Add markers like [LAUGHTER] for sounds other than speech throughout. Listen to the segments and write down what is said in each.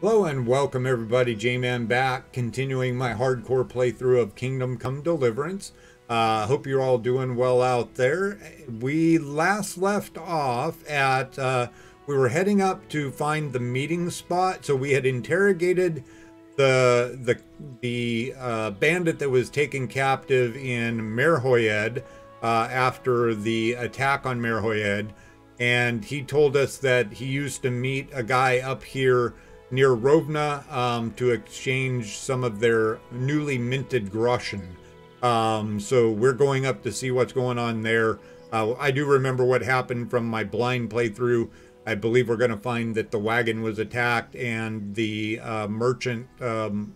Hello and welcome everybody, J-Man back, continuing my hardcore playthrough of Kingdom Come Deliverance. Uh, hope you're all doing well out there. We last left off at, uh, we were heading up to find the meeting spot, so we had interrogated the the the uh, bandit that was taken captive in Merhojed uh, after the attack on Merhojed, and he told us that he used to meet a guy up here near Rovna um, to exchange some of their newly minted groschen. Um, so we're going up to see what's going on there. Uh, I do remember what happened from my blind playthrough. I believe we're going to find that the wagon was attacked and the uh, merchant um,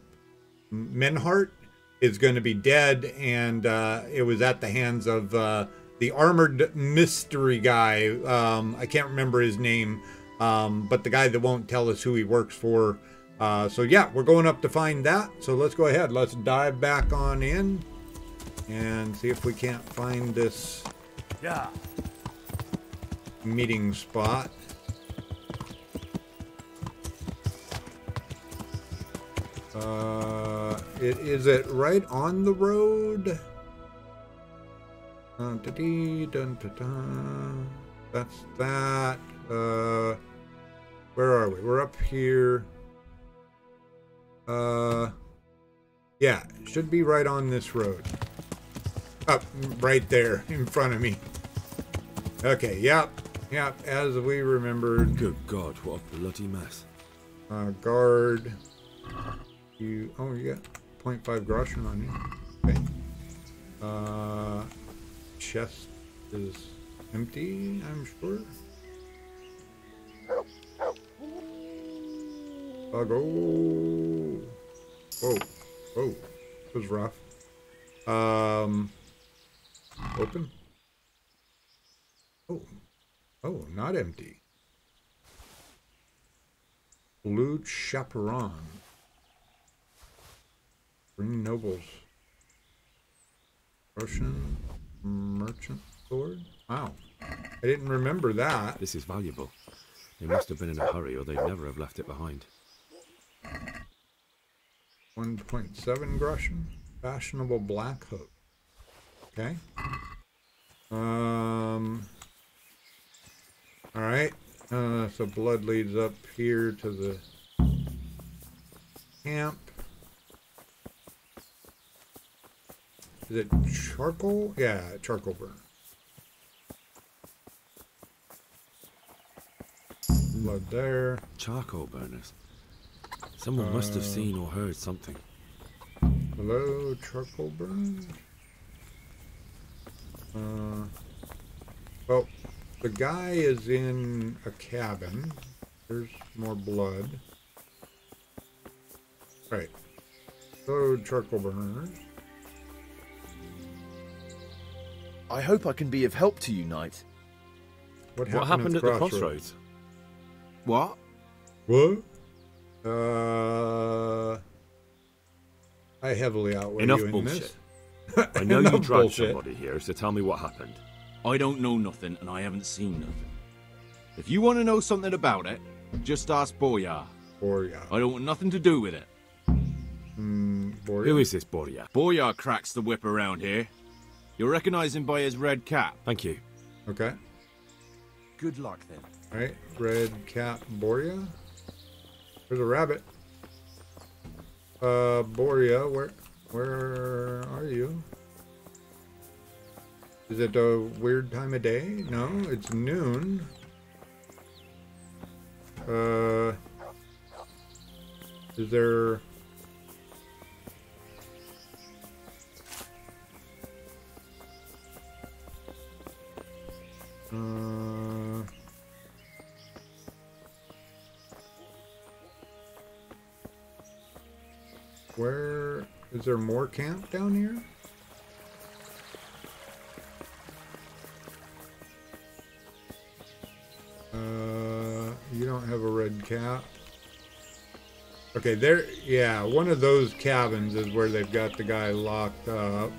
Menhart is going to be dead, and uh, it was at the hands of uh, the armored mystery guy. Um, I can't remember his name, um, but the guy that won't tell us who he works for. Uh, so yeah, we're going up to find that. So let's go ahead. Let's dive back on in and see if we can't find this Yeah. meeting spot. Uh, it, is it right on the road? Dun, da, dee, dun, da, da. That's that. Uh, where are we? We're up here. Uh, yeah, should be right on this road. Up right there in front of me. Okay, yep, yep, as we remembered. Good God, what a bloody mess. Uh, guard. You, oh, you got 0.5 groschen on you. Okay. Uh, chest is empty, I'm sure. I'll go. Whoa, whoa, that was rough. Um, open. Oh, oh, not empty. Blue chaperon. Green nobles. Russian merchant sword. Wow, I didn't remember that. This is valuable. They must have been in a hurry or they'd never have left it behind. 1.7 groschen. Fashionable black hook. Okay. Um. All right. Uh, so blood leads up here to the camp. Is it charcoal? Yeah, charcoal burn. Blood there. Charcoal burners. Someone must have seen or heard something. Hello, charcoal burn. Uh, well, the guy is in a cabin. There's more blood. Right. Hello, charcoal burners. I hope I can be of help to you, Knight. What What happened at the crossroads? What? What? Uh, I heavily outweigh Enough you in bullshit. this. I know [LAUGHS] you dragged bullshit. somebody here, so tell me what happened. I don't know nothing and I haven't seen nothing. If you want to know something about it, just ask Boyar. Or yeah, I don't want nothing to do with it. mm, Boreal. Who is this Boria? Boyar cracks the whip around here. You'll recognize him by his red cap. Thank you. Okay. Good luck then. All right, red cap Borea. There's a rabbit. Uh, Borea, where, where are you? Is it a weird time of day? No, it's noon. Uh, is there? Uh. Where is there more camp down here? Uh, you don't have a red cap. Okay, there. Yeah, one of those cabins is where they've got the guy locked up.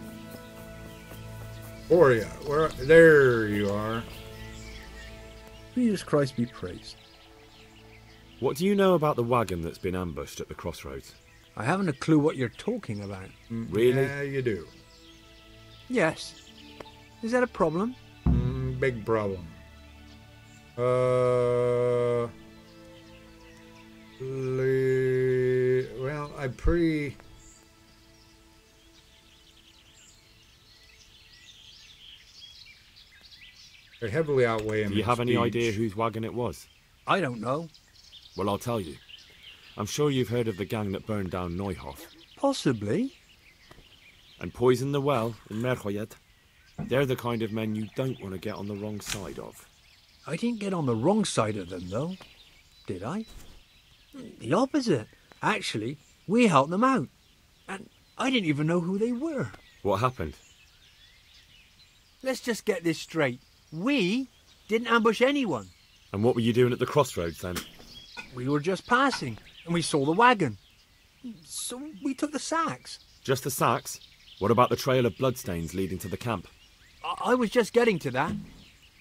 Boria, where? There you are. Jesus Christ be praised. What do you know about the wagon that's been ambushed at the crossroads? I haven't a clue what you're talking about. Really? Yeah, you do. Yes. Is that a problem? Mm, big problem. Uh, le- well, I pretty. They heavily outweigh him. Do you in have any idea whose wagon it was? I don't know. Well, I'll tell you. I'm sure you've heard of the gang that burned down Neuhof Possibly. and poisoned the well in Merhojed. They're the kind of men you don't want to get on the wrong side of. I didn't get on the wrong side of them, though. Did I? The opposite. Actually, we helped them out. And I didn't even know who they were. What happened? Let's just get this straight. We didn't ambush anyone. And what were you doing at the crossroads then? We were just passing, and we saw the wagon. So we took the sacks. Just the sacks? What about the trail of bloodstains leading to the camp? I, I was just getting to that.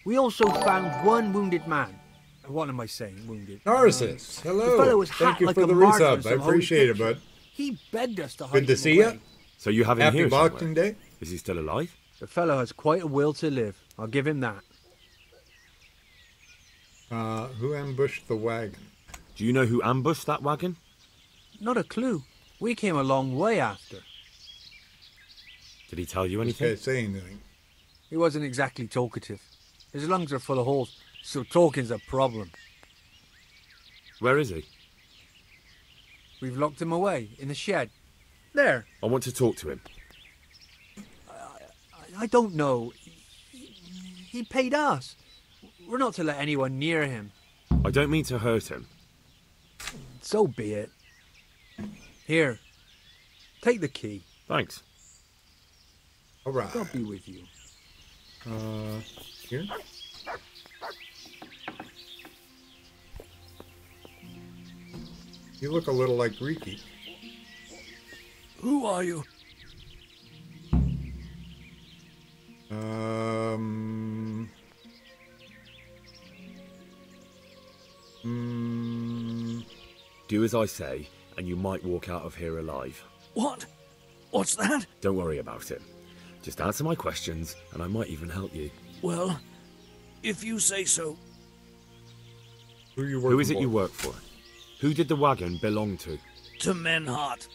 We also found one wounded man. What am I saying, wounded? Narcissus, hello. The fellow was Thank hot you like for a the resub. I appreciate it, picture. bud. He begged us to hide Good to him see away. you. So you have him Happy here Boxing somewhere. Day. Is he still alive? The fellow has quite a will to live. I'll give him that. Uh, who ambushed the wagon? Do you know who ambushed that wagon? Not a clue. We came a long way after. Did he tell you This anything? guy say anything? He wasn't exactly talkative. His lungs are full of holes, so talking's a problem. Where is he? We've locked him away in the shed. There. I want to talk to him. I, I don't know. He, he paid us. We're not to let anyone near him. I don't mean to hurt him. So be it. Here. Take the key. Thanks. All right. God be with you. Uh, here. You look a little like Riki. Who are you? Um. Mm, Do as I say, and you might walk out of here alive. What? What's that? Don't worry about it. Just answer my questions, and I might even help you. Well, if you say so. who are you working Who is it for? you work for? Who did the wagon belong to? To Menhart.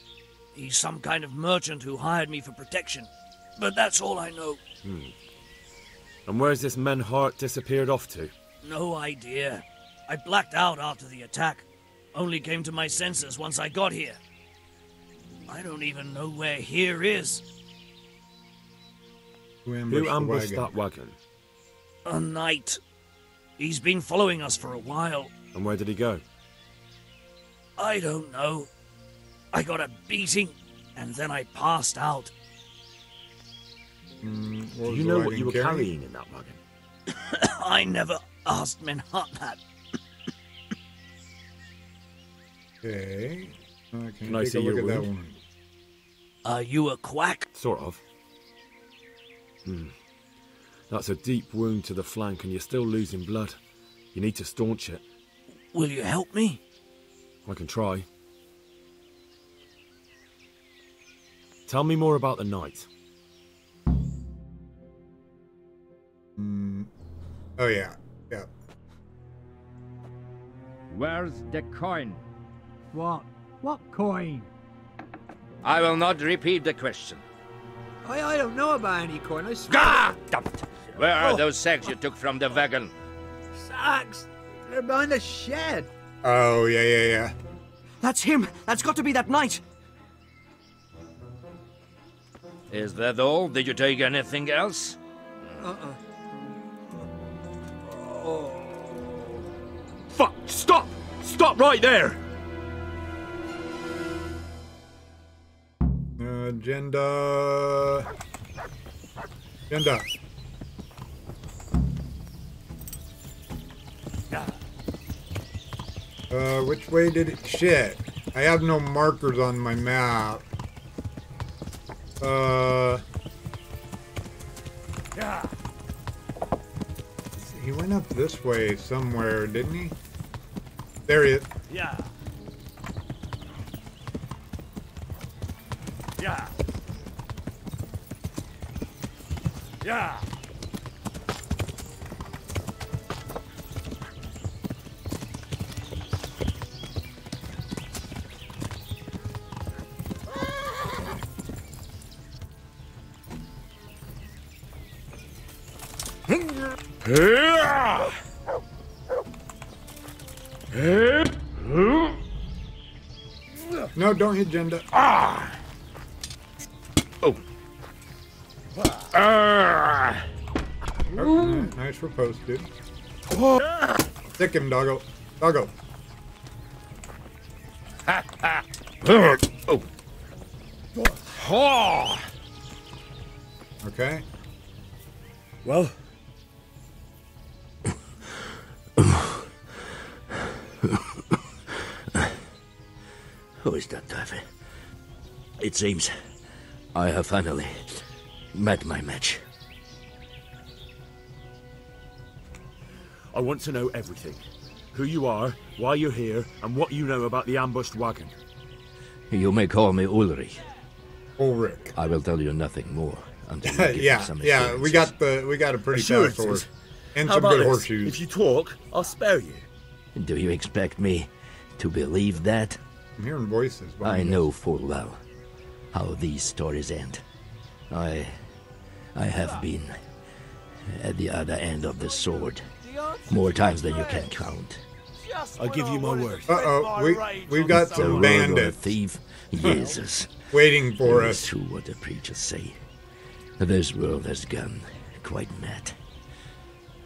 He's some kind of merchant who hired me for protection. But that's all I know. Hmm. And where's this Menhart disappeared off to? No idea. I blacked out after the attack. Only came to my senses once I got here. I don't even know where here is. Who ambushed, Who ambushed the that wagon? wagon? A knight. He's been following us for a while. And where did he go? I don't know. I got a beating, and then I passed out. Mm, Do you know what you were carrying? carrying in that wagon? [COUGHS] I never asked Menhart that. Okay. Can, Can I see your at that wound? one? Are you a quack? Sort of. Hmm. That's a deep wound to the flank, and you're still losing blood. You need to staunch it. Will you help me? I can try. Tell me more about the knight. Mm. Oh yeah, yeah. Where's the coin? What? What coin? I will not repeat the question. I, I don't know about any coin. I swear. Ah! damn it. Where are Oh. those sacks you took from the wagon? Sacks! They're behind the shed. Oh yeah, yeah, yeah. That's him! That's got to be that knight! Is that all? Did you take anything else? Uh-uh. Fuck! Stop! Stop right there! Agenda. Agenda. Uh, which way did it? Shit. I have no markers on my map. Uh. He went up this way somewhere, didn't he? There he is. Yeah. Yeah. Yeah. No, don't hit Jenda. Oh, nice riposte, dude. Stick him, doggo. Doggo. Ha, ha. oh. Oh. Okay. Well, Who is that diver? It seems I have finally met my match. I want to know everything. Who you are, why you're here, and what you know about the ambushed wagon. You may call me Ulrich. Ulrich. I will tell you nothing more until you [LAUGHS] give me yeah, some yeah. We got the we got a pretty fast Assurances? horse and how some about good this? horseshoes. If you talk, I'll spare you. Do you expect me to believe that? I'm hearing voices. I know full well how these stories end. I. I have been at the other end of the sword more times than you can count. I'll give you my word. Uh oh, we we've got The some road of a bandits thief, [LAUGHS] Jesus. waiting for It is us. true what the preachers say. This world has gone quite mad.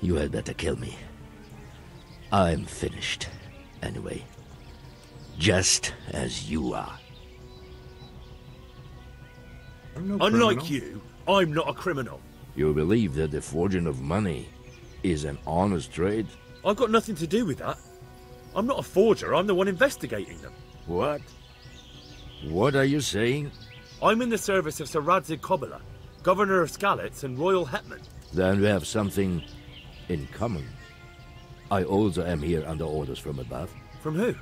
You had better kill me. I'm finished, anyway. Just as you are. I'm no Unlike criminal. you, I'm not a criminal. You believe that the forging of money is an honest trade? I've got nothing to do with that. I'm not a forger, I'm the one investigating them. What? What are you saying? I'm in the service of Sir Radzig Kobyla, Governor of Skalitz and Royal Hetman. Then we have something in common. I also am here under orders from above. From who?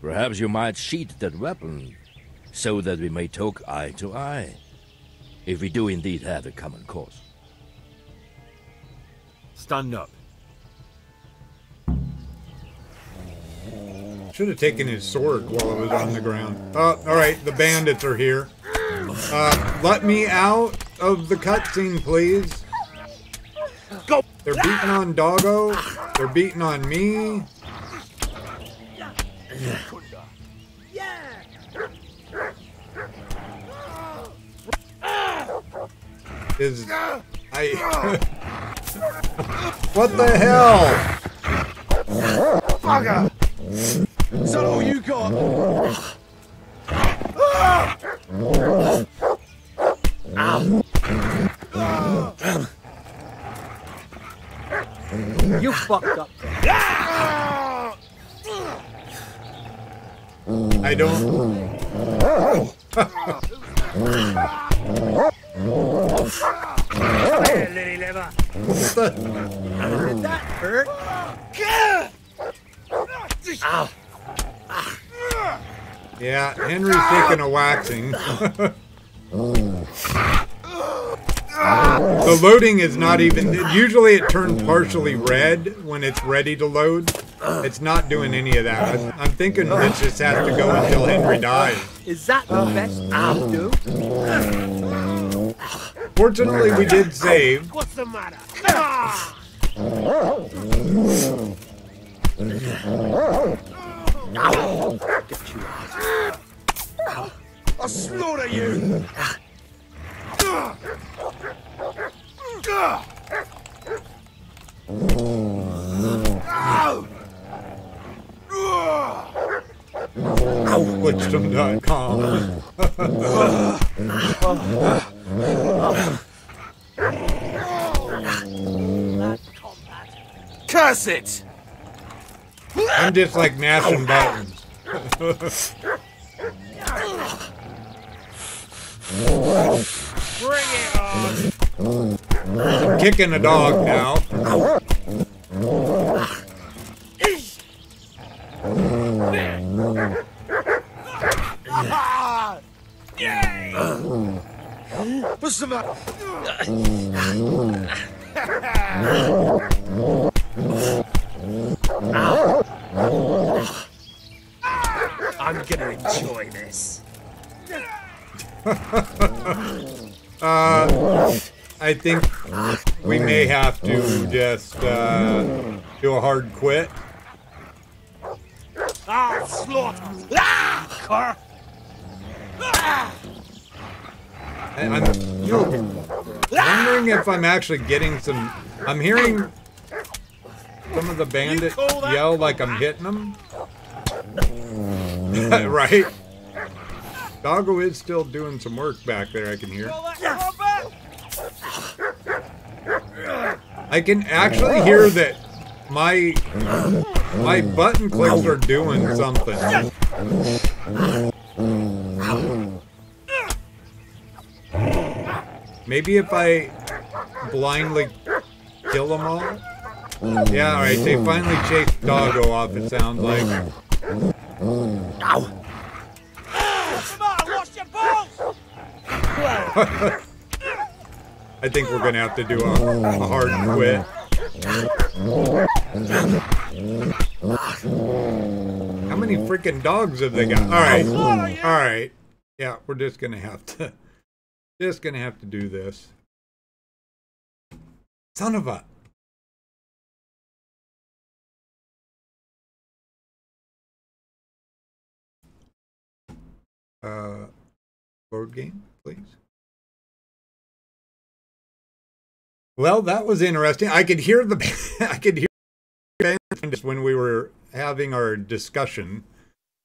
Perhaps you might sheath that weapon so that we may talk eye to eye. If we do indeed have a common cause. Stand up. Should have taken his sword while it was on the ground. Oh, all right. The bandits are here. Uh, let me out of the cutscene, please. Go! They're beating on Doggo. They're beating on me. Is I? [LAUGHS] what the hell? Is that all you got? Ah! You fucked up. I don't. [LAUGHS] Yeah, Henry's taking a waxing. [LAUGHS] the loading is not even. Usually it turns partially red when it's ready to load. It's not doing any of that. I, I'm thinking it just has to go until Henry dies. Is that the best you do? Fortunately, we did save. What's the matter? I'll slaughter you! Witchdom.com. Curse it! I'm just like mashing buttons. Bring it on. I'm kicking the dog now. What's the matter? I'm gonna enjoy this. [LAUGHS] Uh, I think we may have to just uh, do a hard quit. Ah, slaughter! Ah! Car! And I'm wondering if I'm actually getting some. I'm hearing some of the bandits yell like I'm hitting them. [LAUGHS] right? Doggo is still doing some work back there, I can hear. I can actually hear that my my button clicks are doing something. Maybe if I blindly kill them all? Yeah, alright, they finally chased Doggo off, it sounds like. [LAUGHS] I think we're gonna have to do a, a hard quit. How many freaking dogs have they got? Alright, alright. Yeah, we're just gonna have to, just gonna have to do this. Son of a. Uh, board game, please. Well, that was interesting. I could hear the [LAUGHS] I could hear band when we were having our discussion,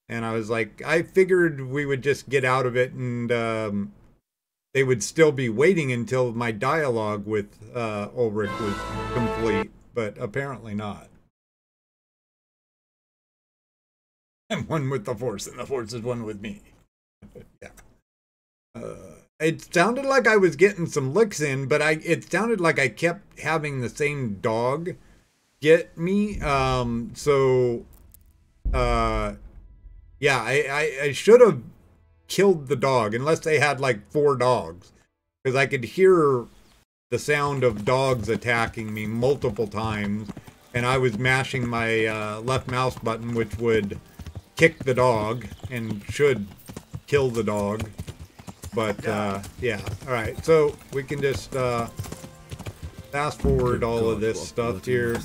and I was like, I figured we would just get out of it, and um, they would still be waiting until my dialogue with uh, Ulrich was complete, but apparently not. I'm [LAUGHS] one with the Force, and the Force is one with me. [LAUGHS] yeah. Uh, it sounded like I was getting some licks in, but I it sounded like I kept having the same dog get me. Um, so, uh, yeah, I, I, I should have killed the dog unless they had like four dogs, because I could hear the sound of dogs attacking me multiple times, and I was mashing my uh, left mouse button, which would kick the dog and should kill the dog. But uh, yeah, all right. So we can just uh, fast forward all of this stuff here.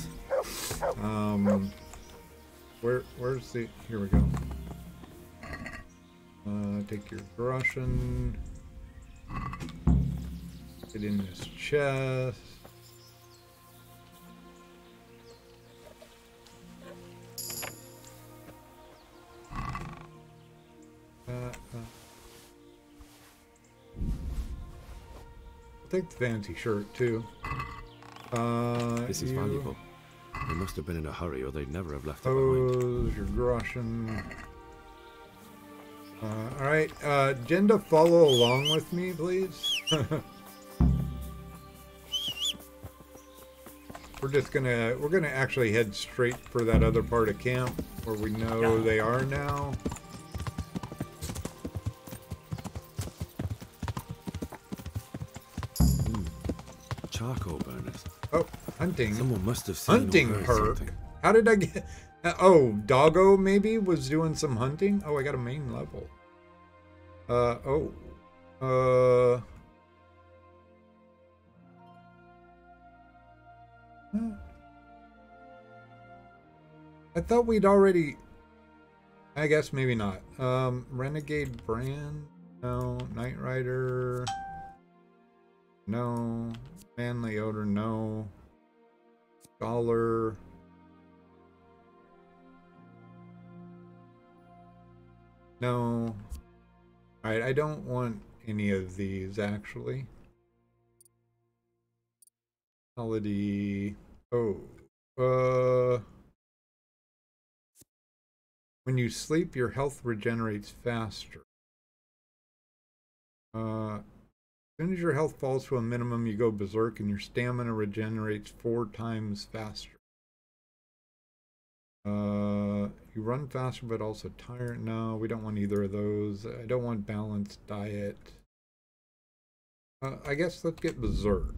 Um, where where's the? Here we go. Uh, take your Russian. Get in this chest. Uh, uh. Take the fancy shirt too. Uh, This is you- valuable. They must have been in a hurry, or they'd never have left it behind. Your Russian. Uh, all right, uh, Jenda, follow along with me, please. [LAUGHS] we're just gonna we're gonna actually head straight for that other part of camp where we know they are now. Charcoal burners. Oh, hunting. Someone must have seen or hunting something. How did I get? [LAUGHS] Oh, Doggo maybe was doing some hunting. Oh, I got a main level. Uh oh. Uh. I thought we'd already. I guess maybe not. Um, Renegade brand. No. Knight Rider. No. Manly odor. No. Scholar. No. Alright, I don't want any of these actually. Holiday. Oh. Uh. When you sleep, your health regenerates faster. Uh. As soon as your health falls to a minimum, you go berserk and your stamina regenerates four times faster. Uh, you run faster, but also tired. No, we don't want either of those. I don't want balanced diet. Uh, I guess let's get berserk.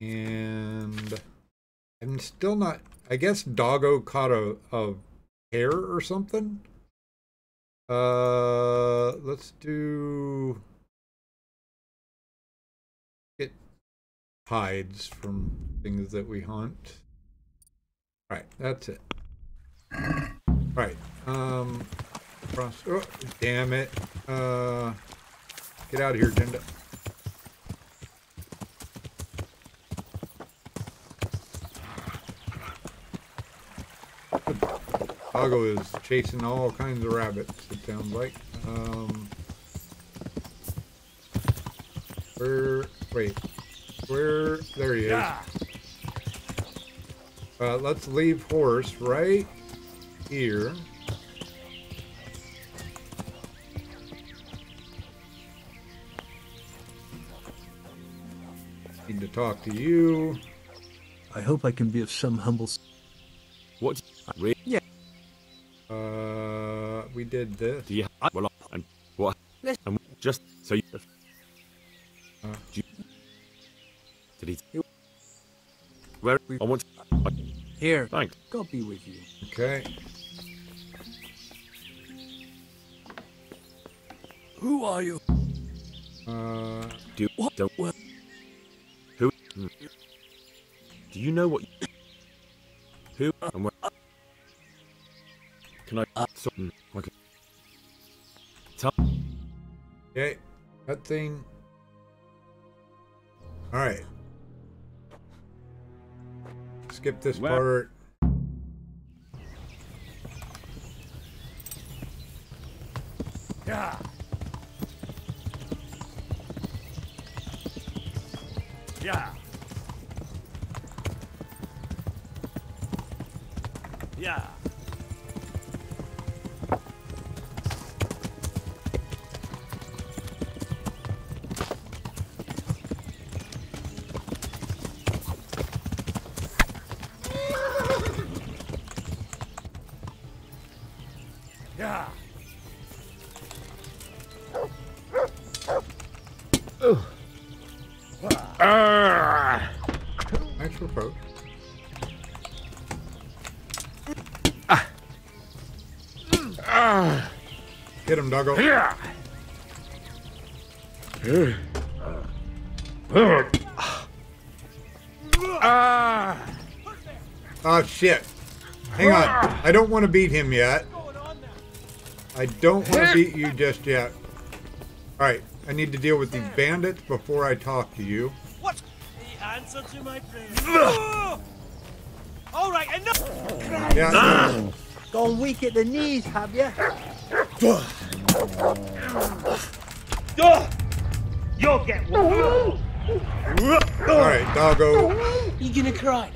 And I'm still not. I guess Doggo caught a, a hare or something. Uh, let's do get hides from things that we hunt. Right, that's it. Right. Um. Oh, damn it. Uh, get out of here, Jenda. Doggo is chasing all kinds of rabbits, it sounds like. Um, where, wait, where, there he is. Uh, let's leave horse right here. Need to talk to you. I hope I can be of some humble. What? Yeah. Uh, we did this. do you? I, well, I- and what? And just so you. Uh. do you did he? Where? we? I want. I, Here, thanks. God be with you. Okay. Who are you? Uh, Do What? don't. Well- Who? hmm. Do you know what? Who and where? Can I? So, hmm, okay. That thing. All right. Skip this Where- part. Get him, doggo. Oh shit. Hang on. I don't want to beat him yet. I don't want to beat you just yet. Alright, I need to deal with these bandits before I talk to you. What? The answer to my prayer. All right, enough. Yeah. Gone weak at the knees, have you? You'll get one. Alright, doggo. You gonna cry?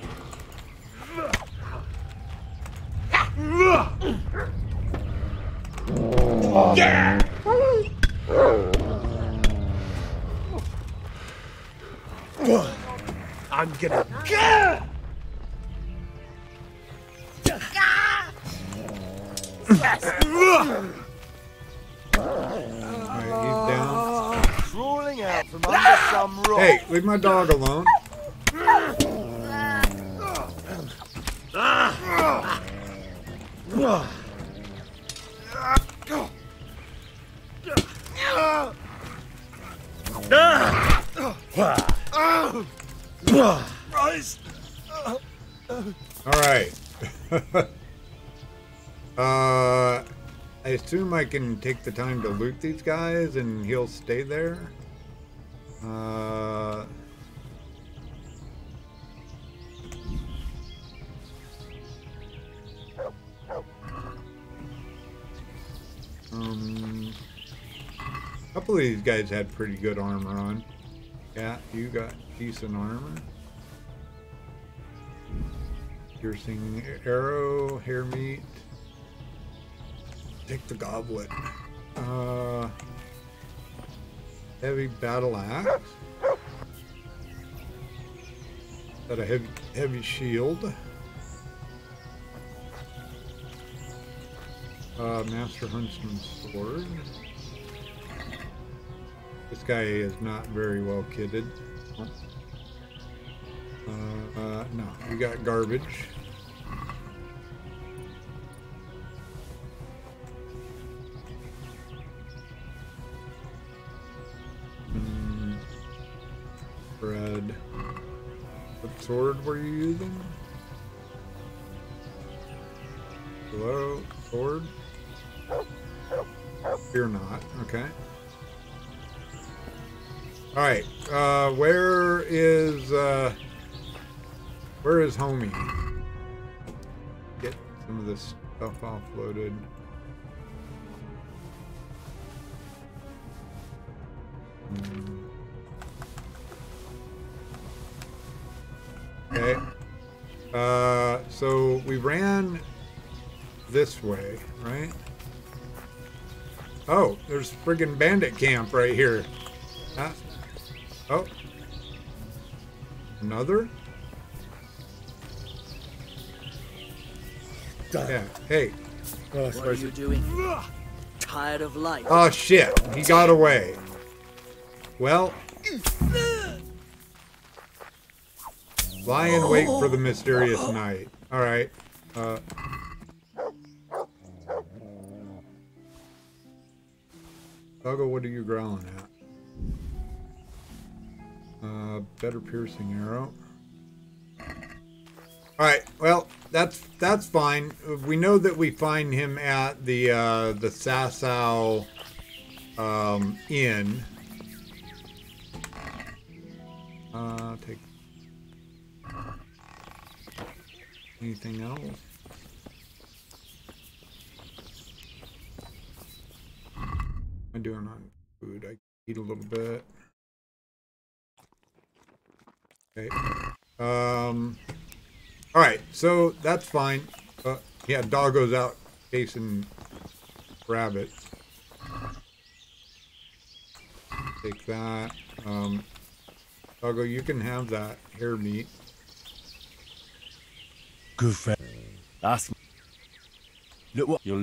Can take the time to loot these guys and he'll stay there. Uh, um, a couple of these guys had pretty good armor on. Yeah, you got decent armor. Piercing arrow, hare meat. Take the goblet. Uh, heavy battle axe. Got a heavy, heavy shield. Uh, Master Huntsman's sword. This guy is not very well kitted. Uh, uh, no, we got garbage. Stuff offloaded. Hmm. Okay. Uh, so we ran this way, right? Oh, there's friggin' bandit camp right here. Huh? Oh. Another? Yeah. Hey. What are you doing? Tired of life? Oh shit. He got away. Well. Lie in wait for the mysterious knight. Alright. Uh. Doggo, what are you growling at? Uh, better piercing arrow. All right. Well, that's that's fine. We know that we find him at the uh, the Sasau um, Inn. Uh, take anything else? am I doing on food? I eat a little bit. Okay. Um. All right. So that's fine. Uh, yeah, doggo's out chasing rabbits. Take that. Um, doggo, you can have that hare meat. Good friend. That's. Look what you're.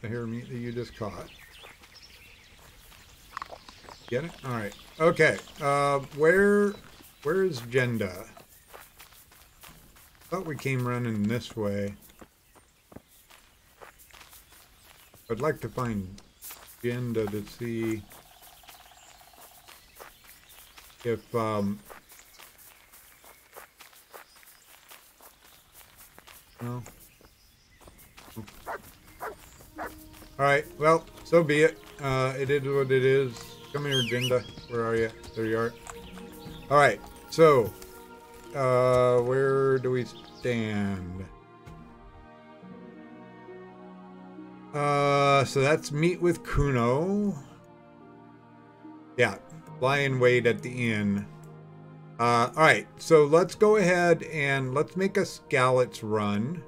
the hare meat that you just caught. Get it? All right. Okay. Uh, where, where is Jenda? Thought we came running this way. I'd like to find Jenda to see if um. No. All right. Well, so be it. Uh, it is what it is. Come here, Jenda. Where are you? There you are. All right. So, uh, where do we stand? Uh, so that's meet with Kuno. Yeah, lie in wait at the inn. Uh, all right. So let's go ahead and let's make a Skalitz run.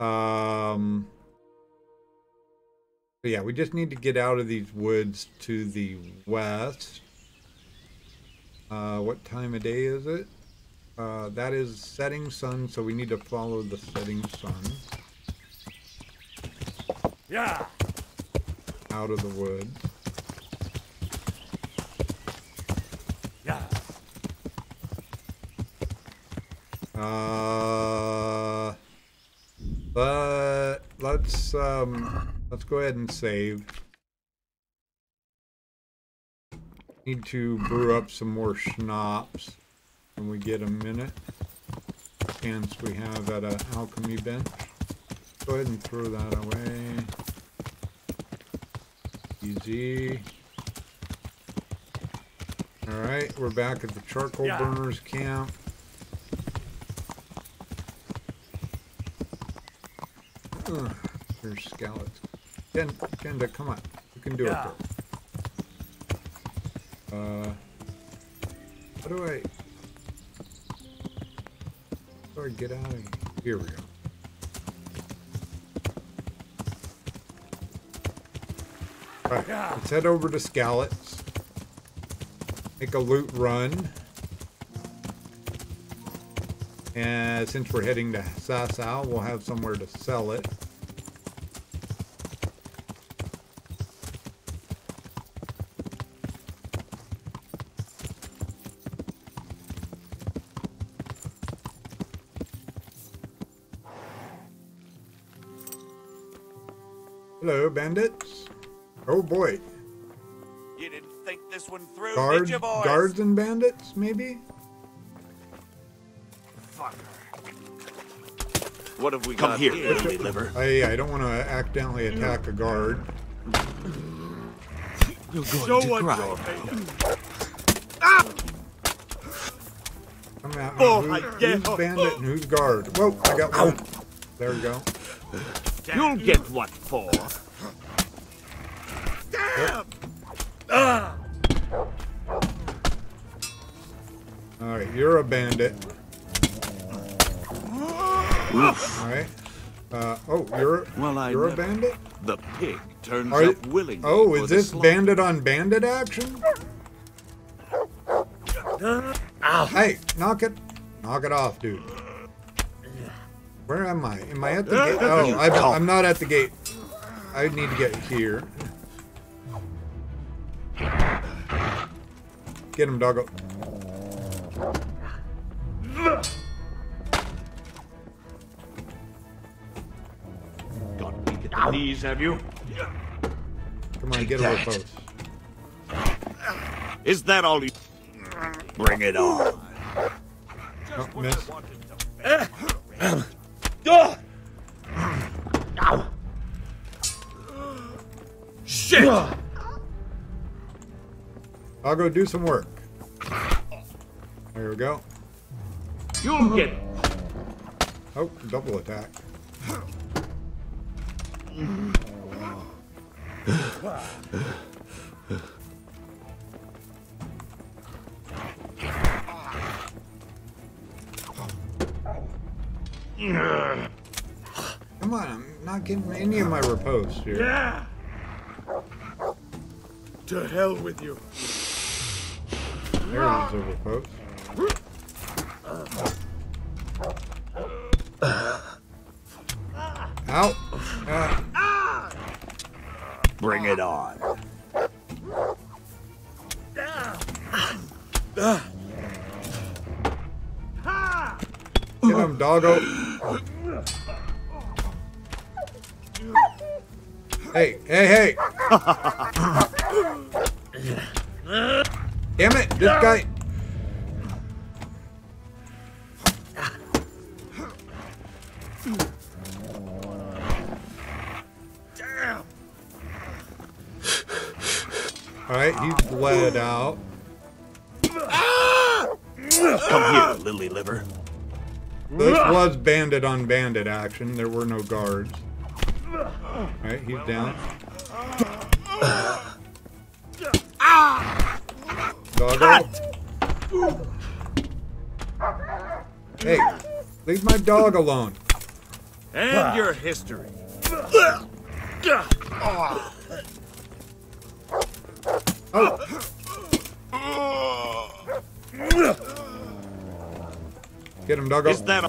Um. Yeah, we just need to get out of these woods to the west. Uh, what time of day is it? Uh, that is setting sun, so we need to follow the setting sun. Yeah. Out of the woods. Yeah. Uh, but let's um, let's go ahead and save. Need to brew up some more schnapps when we get a minute. Chance we have at a alchemy bench. Go ahead and throw that away. Easy. Alright, we're back at the charcoal Yeah. burners camp. Ugh, Skalitz. Jen, Jenda, come on. You can do Yeah. it. Though. Uh, how do I? How do I get out of here? Here we go. All right, let's head over to Skalitz. make a loot run. And since we're heading to Sasau, we'll have somewhere to sell it. What have we Come got here, here? lily liver. I, I don't want to accidentally attack a guard. You're going Show to what cry. you're made of. Come at me. Oh, Who- I who's bandit and who's guard? Whoa, I got one. There we go. You'll get what for. Damn! Ah! All right, you're a bandit. You're Well, I you're a bandit. The pig turns Are, up willingly. oh, is this slaughter. bandit on bandit action? Hey, knock it, knock it off, dude. Where am I? Am I at the gate? Oh, I'm, I'm not at the gate. I need to get here. Get him, doggo. Knees, have you? Come on, get a post. Is that all you? Bring it on. Oh, miss. Shit! I'll go do some work. There we go. You'll get it. Oh, double attack. Come on, I'm not getting any of my riposte here. Yeah! To hell with you. There's a riposte. Get action. There were no guards. All right, he's down. Doggo. Hey, leave my dog alone. And your history. Oh. Get him, doggo. Is that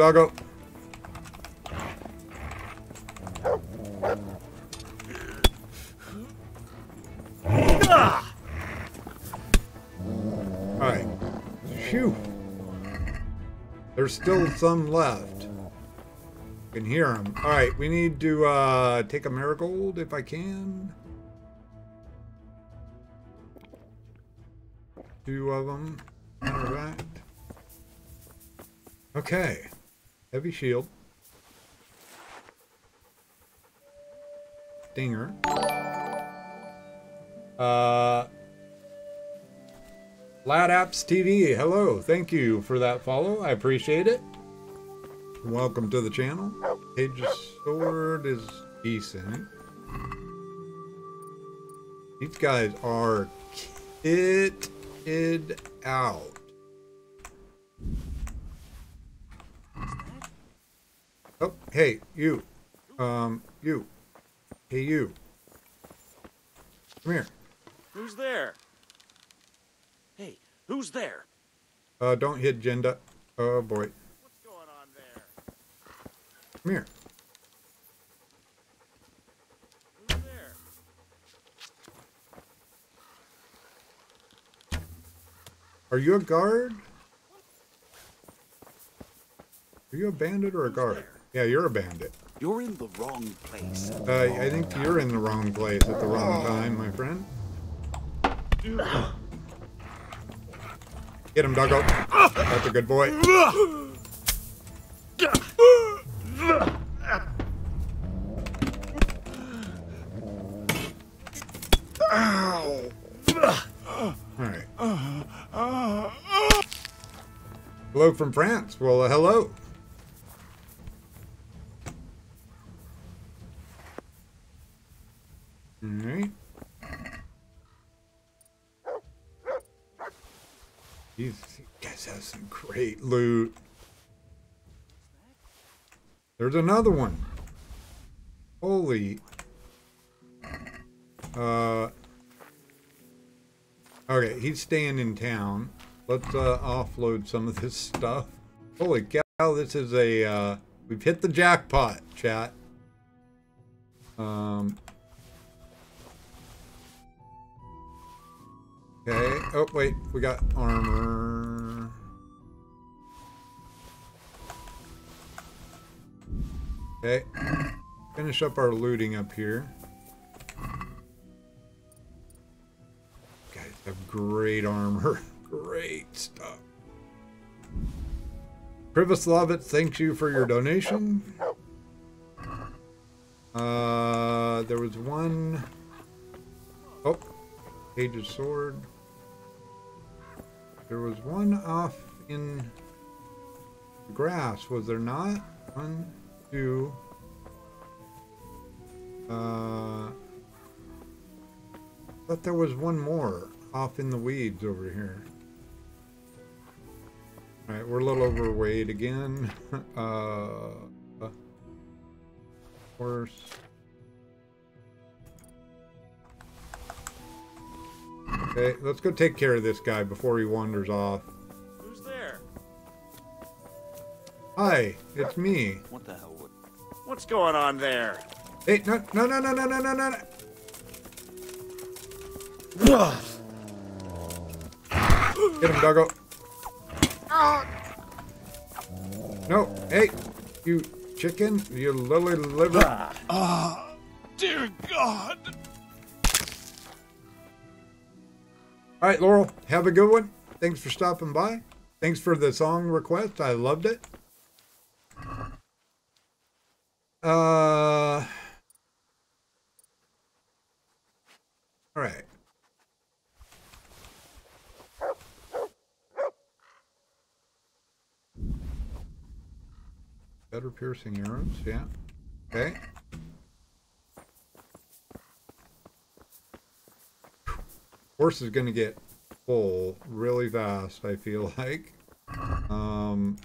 doggo. Alright. Phew. There's still some left. I Can hear them. Alright, we need to uh, take a marigold if I can. Two of them. Interact. Okay. Heavy shield. Dinger. Uh, Lad Apps TV, hello. Thank you for that follow. I appreciate it. Welcome to the channel. Page Sword is decent. These guys are kitted out. Oh, hey, you. Um, you. Hey, you. Come here. Who's there? Hey, who's there? Uh, don't hit Jenda. Oh boy. What's going on there? Come here. Who's there? Are you a guard? Are you a bandit or a guard? Yeah, you're a bandit. You're in the wrong place. Uh, I think you're in the wrong place at the wrong time, my friend. Get him, doggo. That's a good boy. Alright. Hello from France. Well, uh, hello. Alright. These guys have some loot. There's another one. Holy. Uh. Okay, he's staying in town. Let's uh, offload some of this stuff. Holy cow, this is a, uh, we've hit the jackpot, chat. Um. Okay, oh wait, we got armor. Okay, finish up our looting up here. Guys have great armor. [LAUGHS] Great stuff. Privoslavit, thanks you for your donation. Uh, there was one. Oh, of Sword. There was one off in the grass, was there not? One, two. Uh, thought there was one more off in the weeds over here. Alright, we're a little overweight again. [LAUGHS] uh, horse. Okay, let's go take care of this guy before he wanders off. Who's there? Hi, it's me. What the hell? What, what's going on there? Hey, no, no, no, no, no, no, no, no. Get him, doggo. No, hey, you chicken, you lily liver. Ah, dear God. All right, Laurel, have a good one. Thanks for stopping by. Thanks for the song request. I loved it. Uh, all right. Better piercing arrows, yeah. Okay. Horse is gonna get full really fast, I feel like. Um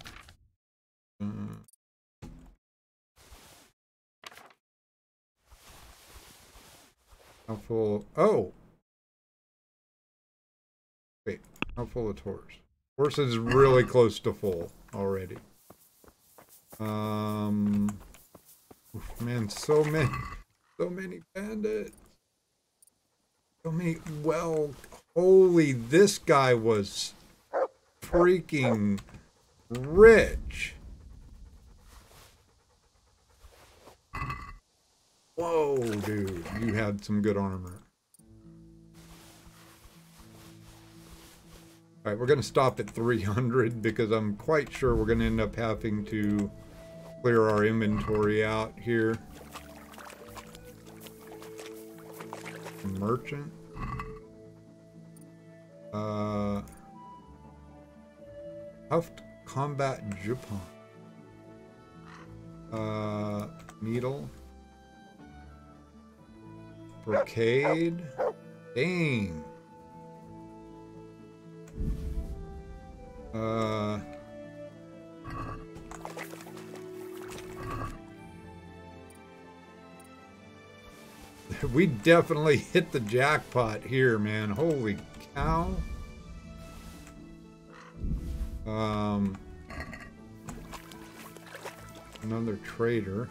How full? Oh! Wait, how full is horse? Horse is really [CLEARS THROAT] close to full already. Um, man, so many, so many bandits. So many. Well, holy, this guy was freaking rich. Whoa, dude, you had some good armor. All right, we're going to stop at 300 because I'm quite sure we're going to end up having to clear our inventory out here. Merchant. Uh, Huffed Combat Jupon. Uh, Needle. Brocade. Dang. Uh. [LAUGHS] we definitely hit the jackpot here, man. Holy cow. Um, another trader.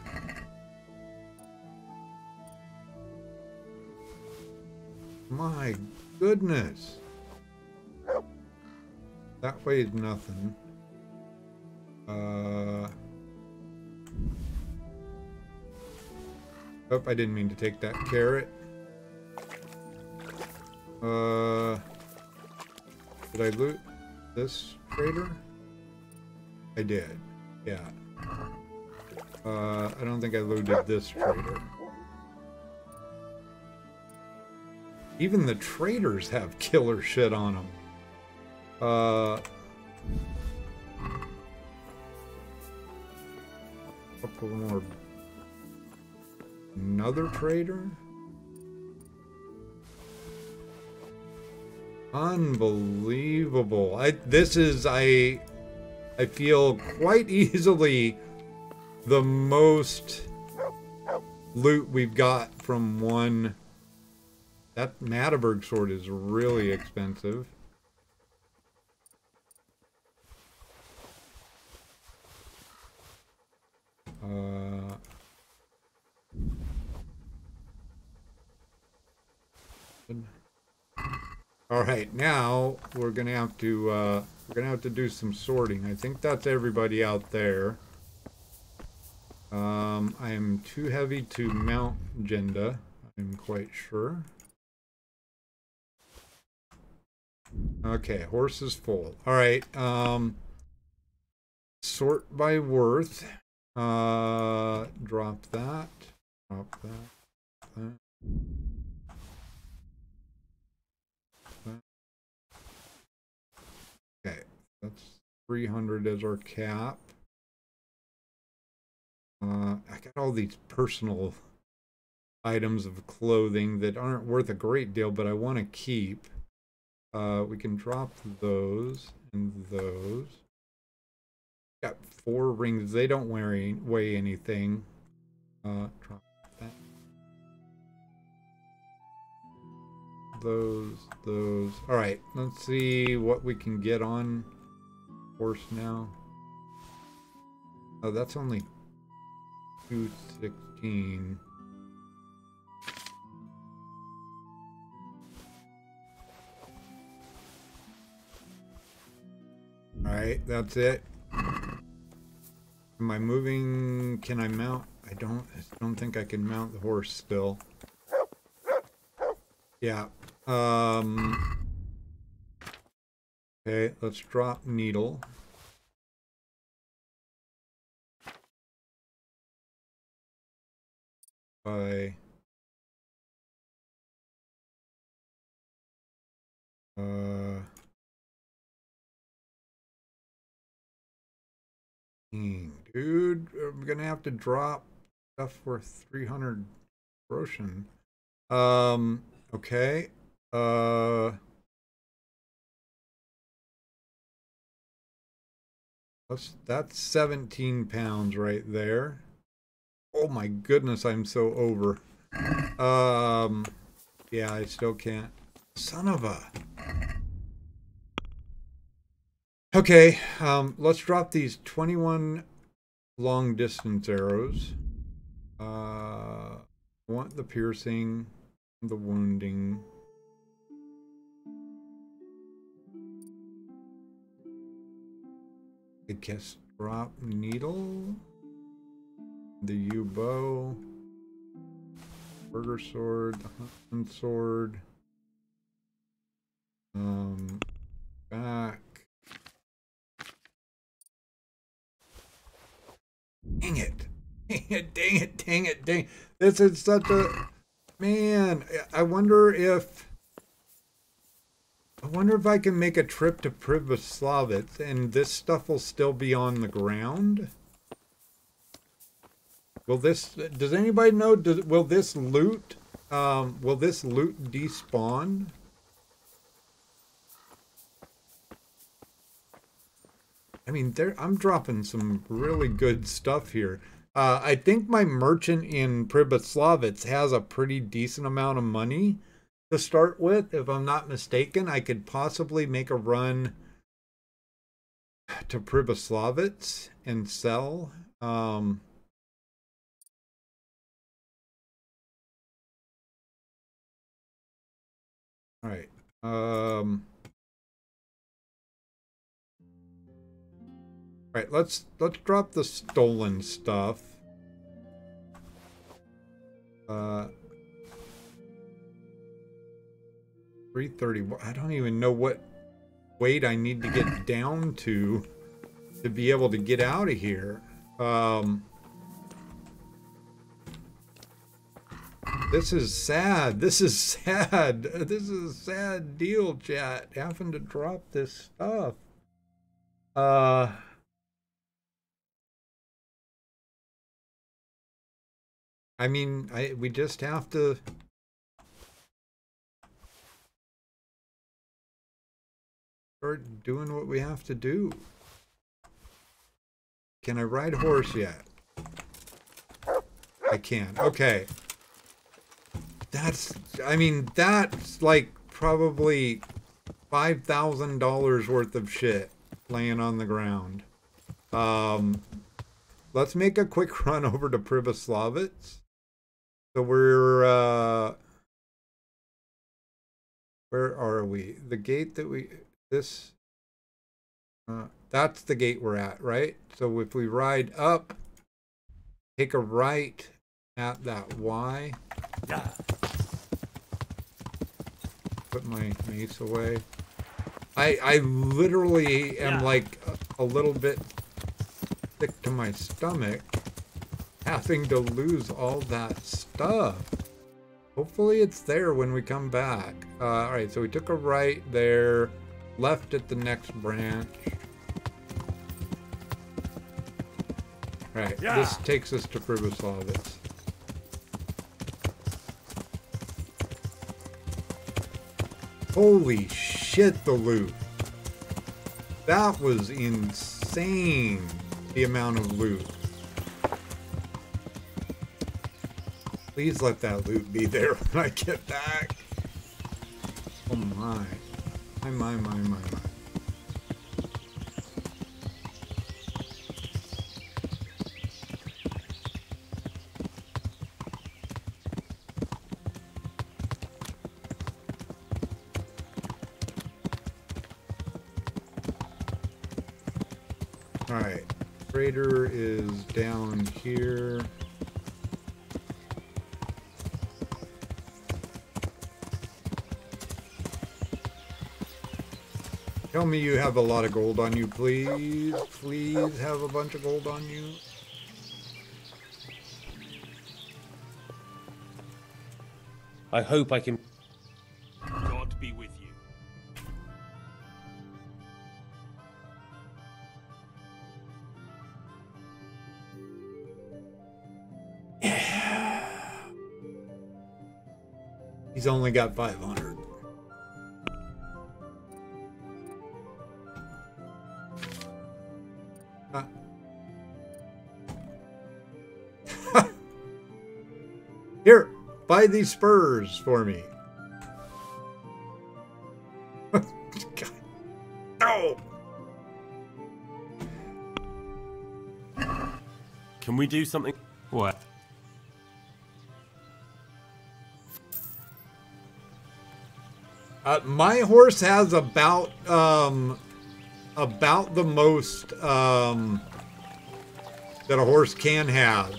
My goodness. That weighs nothing. Uh. Oh, I didn't mean to take that carrot. Uh. Did I loot this trader? I did. Yeah. Uh, I don't think I looted this trader. Even the traders have killer shit on them. Uh, couple more. Another trader? Unbelievable. I this is I I feel quite [LAUGHS] easily the most loot we've got from one that Mataberg sword is really expensive. Uh, all right, now we're gonna have to uh, we're gonna have to do some sorting. I think that's everybody out there. Um, I am too heavy to mount Jenda. I'm quite sure. Okay, horse is full. All right. Um, sort by worth. Uh, drop that. Drop that. that. that. Okay, that's 300 as our cap. Uh, I got all these personal items of clothing that aren't worth a great deal, but I want to keep. Uh, we can drop those and those. Got four rings. They don't weigh, weigh anything. Uh, drop that. Those, those. All right, let's see what we can get on horse now. Oh, that's only 216. All right, that's it. Am I moving? Can I mount? I don't. I don't think I can mount the horse still. Yeah. Um. Okay, let's drop needle. By. Uh. Dude, I'm gonna have to drop stuff worth 300 groschen. Um, okay. Uh, that's, that's 17 pounds right there. Oh my goodness, I'm so over. Um, yeah, I still can't. Son of a. Okay, um, let's drop these 21 long distance arrows. Uh, want the piercing, the wounding. I guess drop needle, the U bow, burger sword, the sword, um, back. Dang it. [LAUGHS] Dang it, dang it, dang it, dang. This is such a man. I wonder if I wonder if I can make a trip to Pribyslavitz and this stuff will still be on the ground. Will this does anybody know does, will this loot um will this loot despawn? I mean, there I'm dropping some really good stuff here. Uh, I think my merchant in Pribyslavitz has a pretty decent amount of money to start with. If I'm not mistaken, I could possibly make a run to Pribyslavitz and sell. Um, all right. Um, all right, let's let's drop the stolen stuff. Uh 330. I don't even know what weight I need to get down to to be able to get out of here. Um, this is sad. This is sad. [LAUGHS] This is a sad deal, chat. Having to drop this stuff. Uh. I mean, I we just have to start doing what we have to do. Can I ride a horse yet? I can. Okay. That's, I mean, that's like probably $5,000 worth of shit laying on the ground. Um, let's make a quick [LAUGHS] run over to Pribyslavitz. So we're, uh, where are we? The gate that we, this uh, that's the gate we're at right? So if we ride up take a right at that y. Put my mace away. I i literally am like a, a little bit sick to my stomach having to lose all that stuff Hopefully it's there when we come back. Uh, all right, so we took a right there, left at the next branch. All right, Yeah. this takes us to Pribyslavitz. Holy shit, the loot. That was insane, the amount of loot. Please let that loot be there when I get back. Oh my. My, my, my, my, my. Alright. Freighter is down here. Tell me you have a lot of gold on you, please. Please have a bunch of gold on you. I hope I can. God be with you. He's only got 500. Ah. Buy these spurs for me. [LAUGHS] God. No! Can we do something? What? Uh, my horse has about um, about the most um, that a horse can have.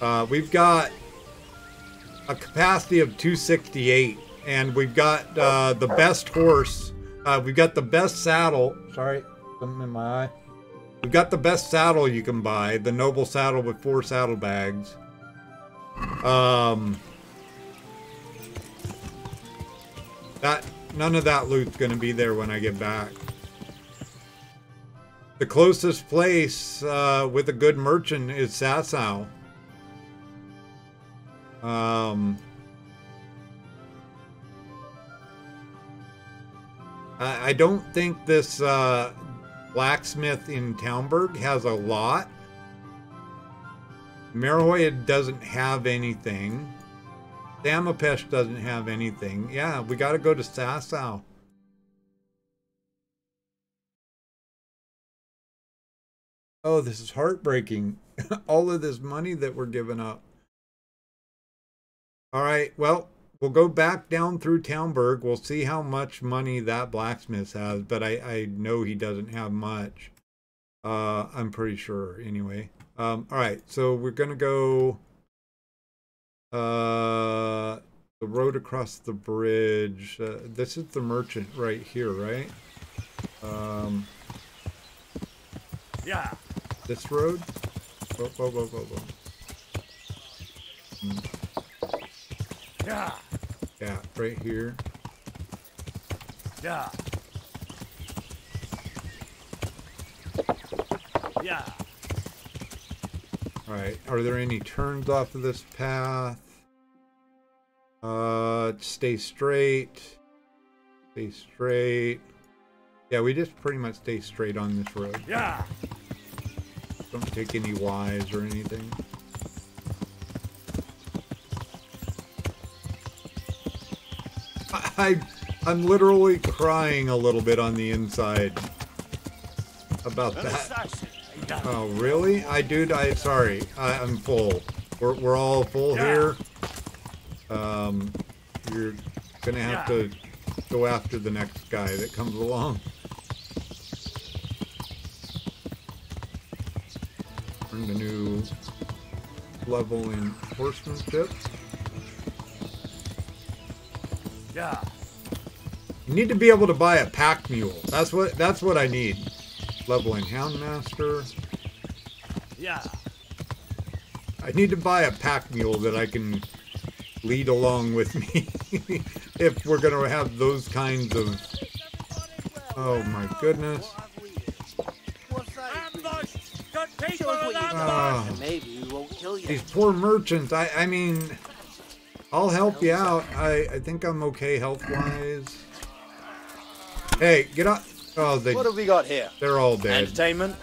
Uh, we've got a capacity of 268, and we've got uh, the best horse. Uh, we've got the best saddle. Sorry, something in my eye. We've got the best saddle you can buy, the noble saddle with four saddlebags. Um, that none of that loot's gonna be there when I get back. The closest place uh, with a good merchant is Sasau. Um, I, I don't think this uh, blacksmith in Talmberg has a lot. Merhojed doesn't have anything. Samopesh doesn't have anything. Yeah, we got to go to Sasau. Oh, this is heartbreaking. [LAUGHS] All of this money that we're giving up. All right, well, we'll go back down through Talmberg. We'll see how much money that blacksmith has, but I, I know he doesn't have much. Uh, I'm pretty sure anyway. Um, all right, so we're gonna go uh, the road across the bridge. Uh, this is the merchant right here, right? Um, Yeah. this road. Whoa, whoa, whoa, whoa, whoa. Hmm, Yeah. Yeah, right here. Yeah. Yeah. All right. Are there any turns off of this path? Uh, stay straight. Stay straight. Yeah, we just pretty much stay straight on this road. Yeah. Don't take any Ys or anything. I, I'm literally crying a little bit on the inside about that. Oh, really? I, dude, I, sorry. I, I'm full. We're, we're all full here. Um, you're gonna have to go after the next guy that comes along. Earned a new level in horsemanship. Yeah. You need to be able to buy a pack mule. That's what that's what I need. Leveling houndmaster. Yeah. I need to buy a pack mule that I can lead along with me [LAUGHS] if we're gonna have those kinds of Oh my goodness. Ah. Maybe we won't kill you. These poor merchants. I I mean I'll help you out. I I think I'm okay health wise. Hey, get up. Oh, they What have we got here? they're all dead. Entertainment?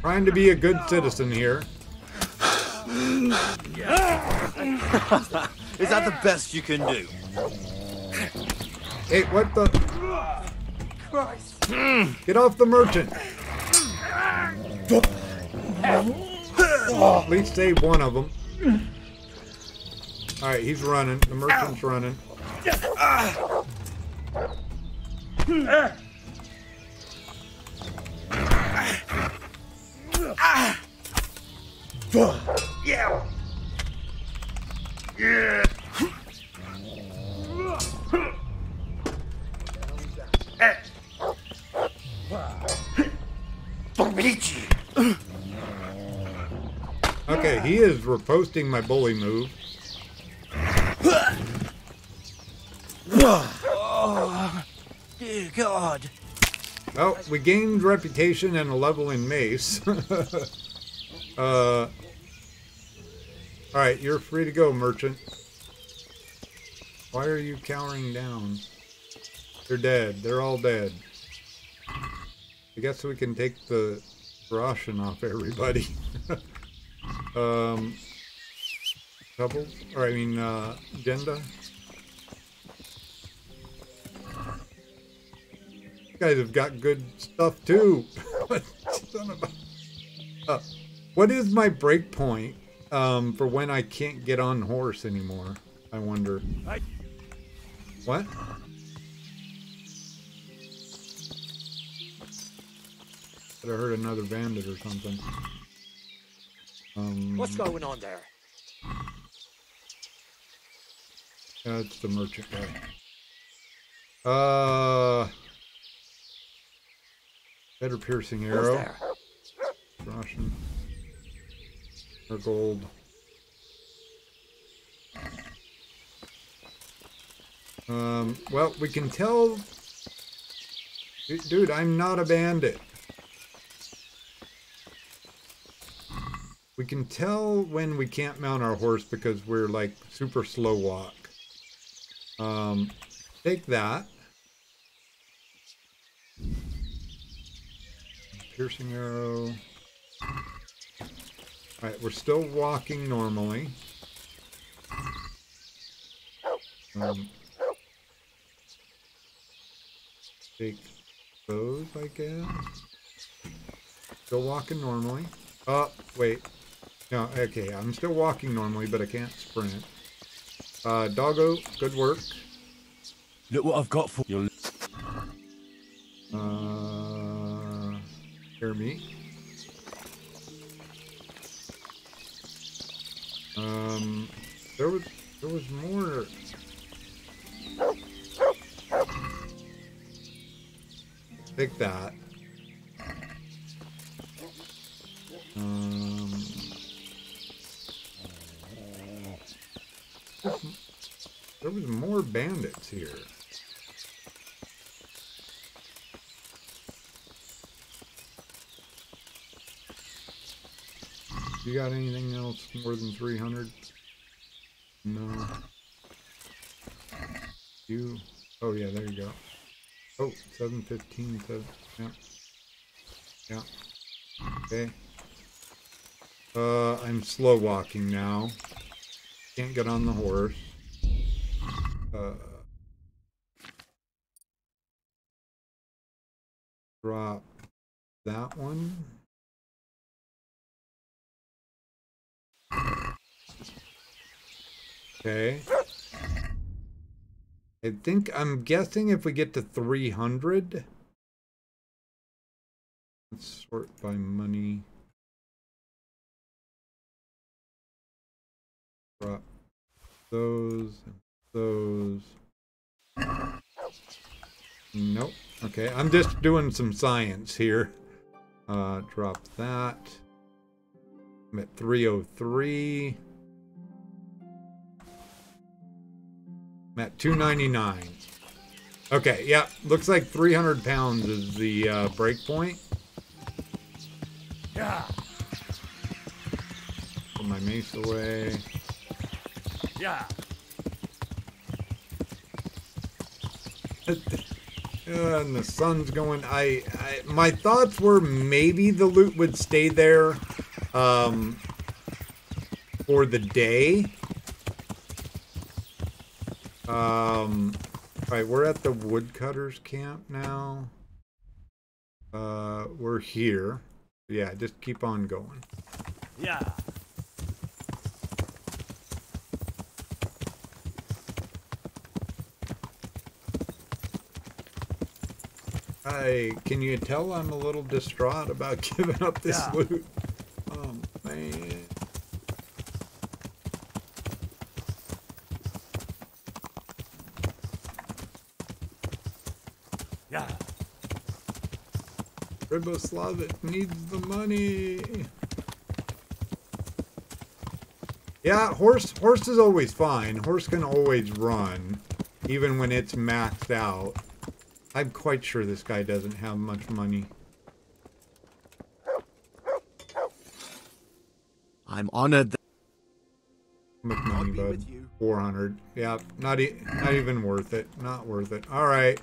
Trying to be a good citizen here. [LAUGHS] Is that the best you can do? Hey, what the? Christ. Get off the merchant. At least save one of them. All right, he's running. The merchant's running. Yeah. Yeah. Okay, he is reposting my bully move. Oh, [SIGHS] dear God. Oh, we gained reputation and a level in mace. [LAUGHS] uh, all right, you're free to go, merchant. Why are you cowering down? They're dead. They're all dead. I guess we can take the ration off everybody. [LAUGHS] um, Troubles? Or I mean, uh? You guys have got good stuff too. Son of a- Uh, what is my break point um, for when I can't get on horse anymore? I wonder. What? But I heard another bandit or something. Um, What's going on there? Yeah, it's the merchant guy. Uh, better piercing arrow. Russian. Or gold. Um, well, we can tell. Dude, I'm not a bandit. We can tell when we can't mount our horse because we're like super slow walk. Um, take that. piercing arrow. Alright, we're still walking normally. Um, take those, I guess. Still walking normally. Oh, wait. No, okay, I'm still walking normally, but I can't sprint. Uh, doggo, good work. Look what I've got for you. Uh, hear me. Um, there was there was more. Take that. Um, there was more bandits here. You got anything else more than 300? No. You. Oh, yeah, there you go. Oh, 715 says. Yeah. Yeah. Okay. Uh, I'm slow walking now. Can't get on the horse. Uh. Drop that one. Okay. I think, I'm guessing if we get to 300. Let's sort by money. Drop those, those. Nope. Okay, I'm just doing some science here. Uh, drop that. I'm at 303. I'm at 299. Okay, yeah, looks like 300 pounds is the uh, break point. Yeah. Put my mace away. Yeah. Uh, and the sun's going. I, I, my thoughts were maybe the loot would stay there, um, for the day. Um, all right, we're at the woodcutters camp now. Uh, we're here. Yeah, just keep on going. Yeah. I can you tell I'm a little distraught about [LAUGHS] giving up this Yeah. loot? Oh man. Yeah. Riboslavic needs the money. Yeah, horse horse is always fine. Horse can always run, even when it's maxed out. I'm quite sure this guy doesn't have much money. I'm honored that much money, bud? 400. Yeah, not e not even worth it. Not worth it. All right.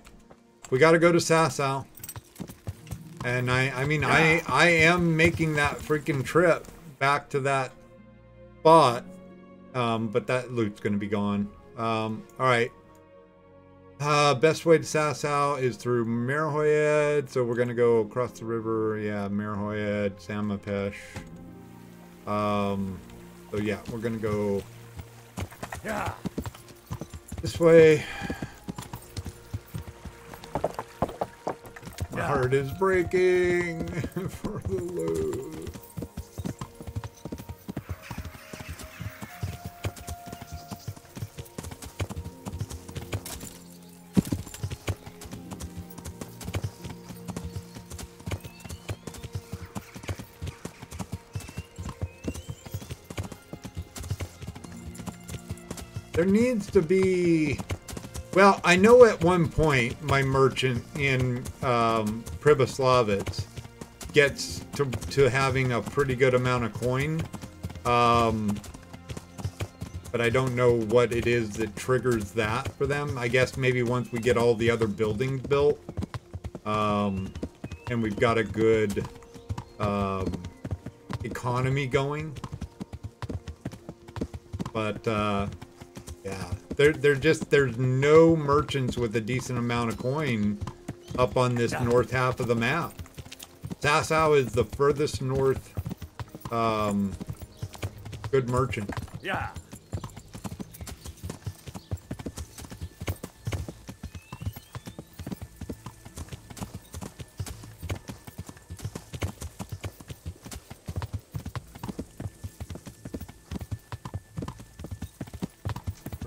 We got to go to Sasau. And I I mean I I am making that freaking trip back to that spot. Um but that loot's going to be gone. Um all right. Uh, best way to Sasau is through Merhojed, so we're gonna go across the river. Yeah, Merhojed, Samopesh. Um, so yeah, we're gonna go Yeah. this way. My Yeah. heart is breaking [LAUGHS] for the loot. There needs to be well, I know at one point my merchant in um, Pribyslavitz gets to, to having a pretty good amount of coin. Um, but I don't know what it is that triggers that for them. I guess maybe once we get all the other buildings built um, and we've got a good um, economy going. But uh, there there just there's no merchants with a decent amount of coin up on this north half of the map. Sasau is the furthest north um, good merchant. Yeah.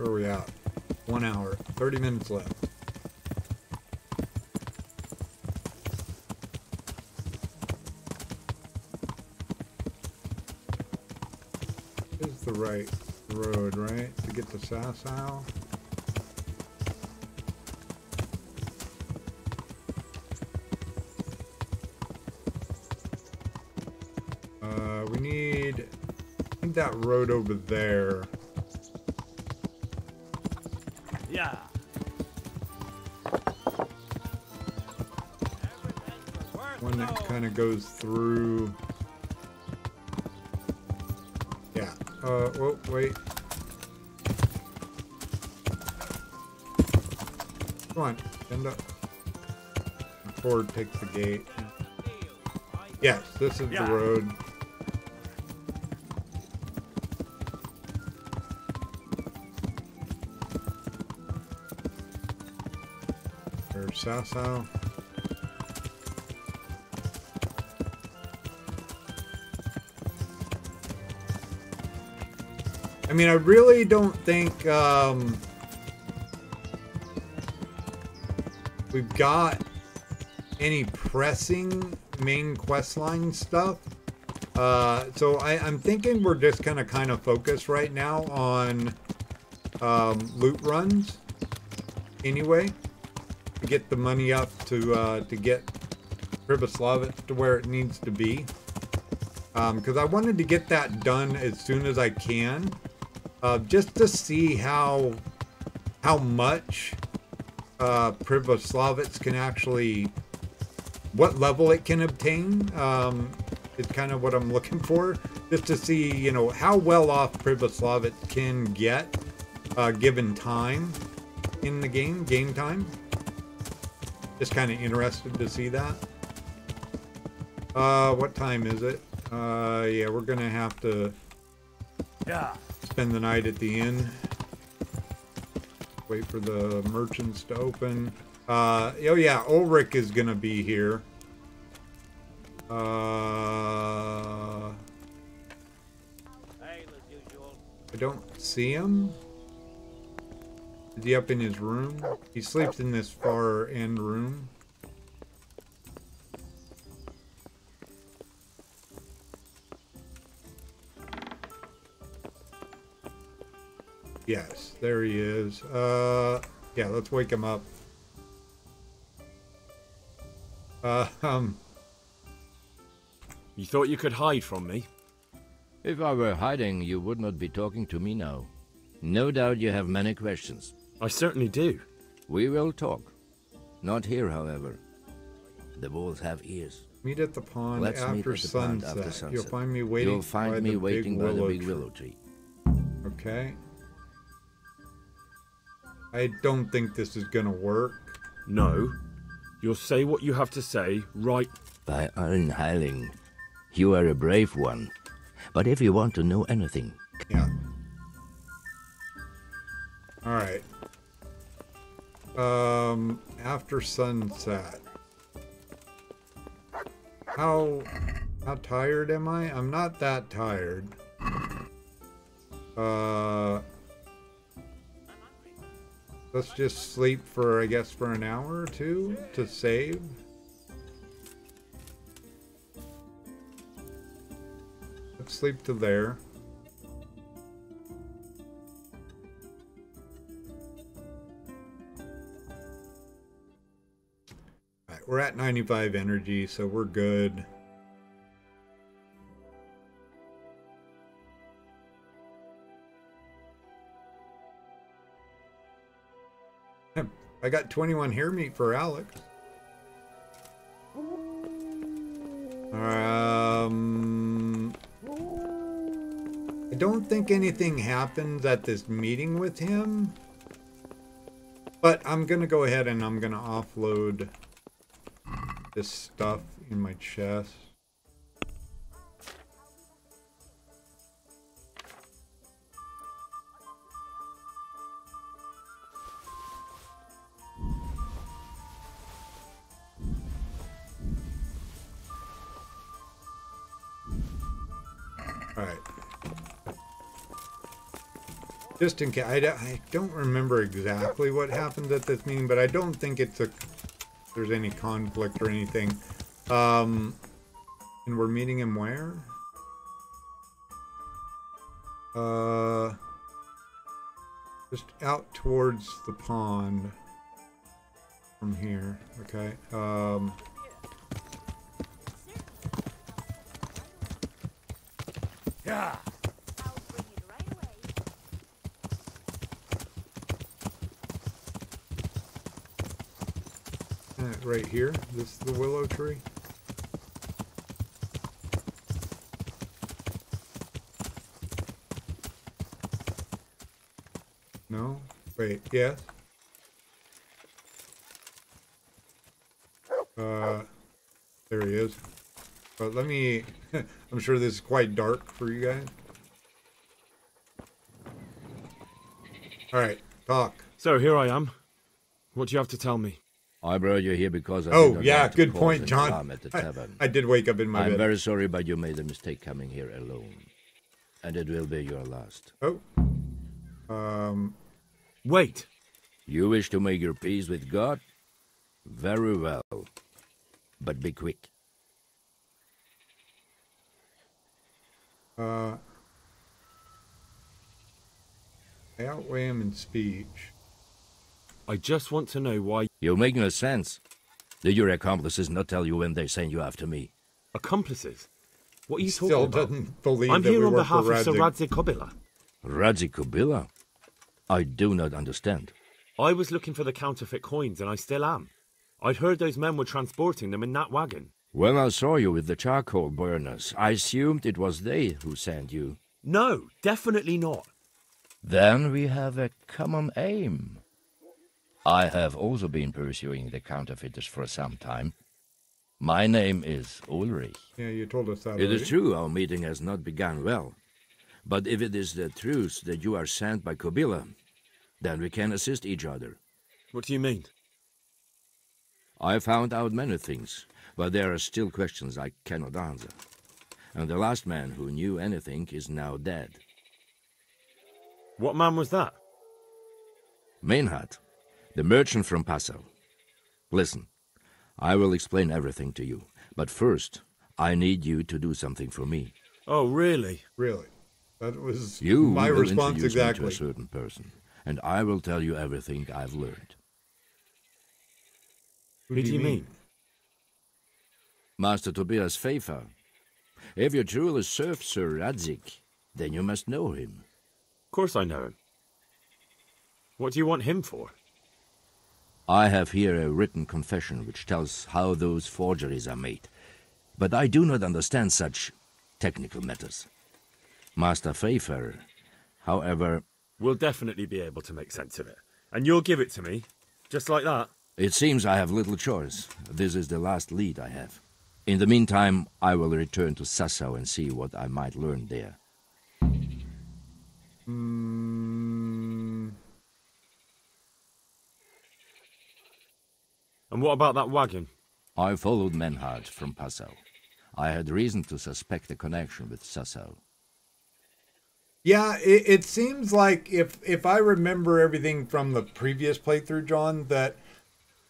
Where are we at? One hour, 30 minutes left. This is the right road, right? To get to Sasau? Uh, we need, I think that road over there. That goes through. Yeah. Uh, oh, wait. Come on, end up. Ford takes the gate. Yes, this is Yeah. the road. There's Sasau. I mean, I really don't think um, we've got any pressing main questline stuff. Uh, so I, I'm thinking we're just gonna kind of focus right now on um, loot runs. Anyway, to get the money up to uh, to get Pribyslavitz to where it needs to be. Because I wanted to get that done as soon as I can, uh, just to see how how much uh, Pribyslavitz can actually, what level it can obtain. Um, is kind of what I'm looking [LAUGHS] for, just to see you know how well off Pribyslavitz can get uh, given time in the game, game time. Just kind of interested to see that. Uh, what time is it? Uh, yeah, we're gonna have to Yeah. Spend the night at the inn. Wait for the merchants to open. Uh, oh yeah, Ulrich is gonna be here. Uh, I don't see him. Is he up in his room? He sleeps in this far end room. Yes, there he is. Uh, yeah, let's wake him up. Uh, um, You thought you could hide from me? If I were hiding, you would not be talking to me now. No doubt you have many questions. I certainly do. We will talk. Not here, however. The wolves have ears. meet at the pond Let's meet after at the pond sunset. after sunset. You'll find me waiting. You'll find by me the waiting big by the big willow tree. Okay. I don't think this is gonna work. No. You'll say what you have to say right. By Allen Heiling, you are a brave one. But if you want to know anything, Yeah. All right. Um, after sunset. How how tired am I? I'm not that tired. Uh, let's just sleep for I guess for an hour or two to save. Let's sleep to there. We're at 95 energy, so we're good. I got 21 hare meat for Alex. Um, I don't think anything happens at this meeting with him. But I'm gonna go ahead and I'm gonna offload this stuff in my chest. Just in case, I, don't- I don't remember exactly what happened at this meeting, but I don't think it's a there's any conflict or anything. Um, and we're meeting him where? Uh, just out towards the pond from here. Okay. Um. Yeah. Uh, right here. This is the willow tree. No? Wait, yes? Uh, there he is. But let me, [LAUGHS] I'm sure this is quite dark for you guys. Alright, talk. So here I am. What do you have to tell me? I brought you here because I Oh, yeah, want good point, John. At the I. I did wake up in my I'm bed. very sorry, but you made a mistake coming here alone. And it will be your last. Oh. Um. Wait. You wish to make your peace with God? Very well. But be quick. Uh, I outweigh him in speech. I just want to know why. You make no sense. Did your accomplices not tell you when they sent you after me? Accomplices? What are you talking still about? doesn't believe I'm that here we on behalf of Sir Radzig. Radzig Kobyla. Radzi Kobyla? I do not understand. I was looking for the counterfeit coins, and I still am. I'd heard those men were transporting them in that wagon. When I saw you with the charcoal burners, I assumed it was they who sent you. No, definitely not. Then we have a common aim. I have also been pursuing the counterfeiters for some time. My name is Ulrich. Yeah, you told us that. It is already. true our meeting has not begun well. But if it is the truth that you are sent by Kobyla, then we can assist each other. What do you mean? I found out many things, but there are still questions I cannot answer. And the last man who knew anything is now dead. What man was that? Menhard, the merchant from Passau. Listen, I will explain everything to you, but first, I need you to do something for me. Oh, really? Really? That was You my will response introduce me to exactly. a certain person, and I will tell you everything I've learned. Who do you mean? Master Tobias Pfeiffer. If you truly serve Sir Radzig, then you must know him. Of course I know him. What do you want him for? I have here a written confession which tells how those forgeries are made, but I do not understand such technical matters. Master Pfeiffer, however, We'll definitely be able to make sense of it. And you'll give it to me, just like that. it seems I have little choice. This is the last lead I have. In the meantime, I will return to Sasau and see what I might learn there. Mm, And what about that wagon? I followed Menhard from Passau. I had reason to suspect a connection with Sasau. yeah, it, it seems like if if I remember everything from the previous playthrough, John, that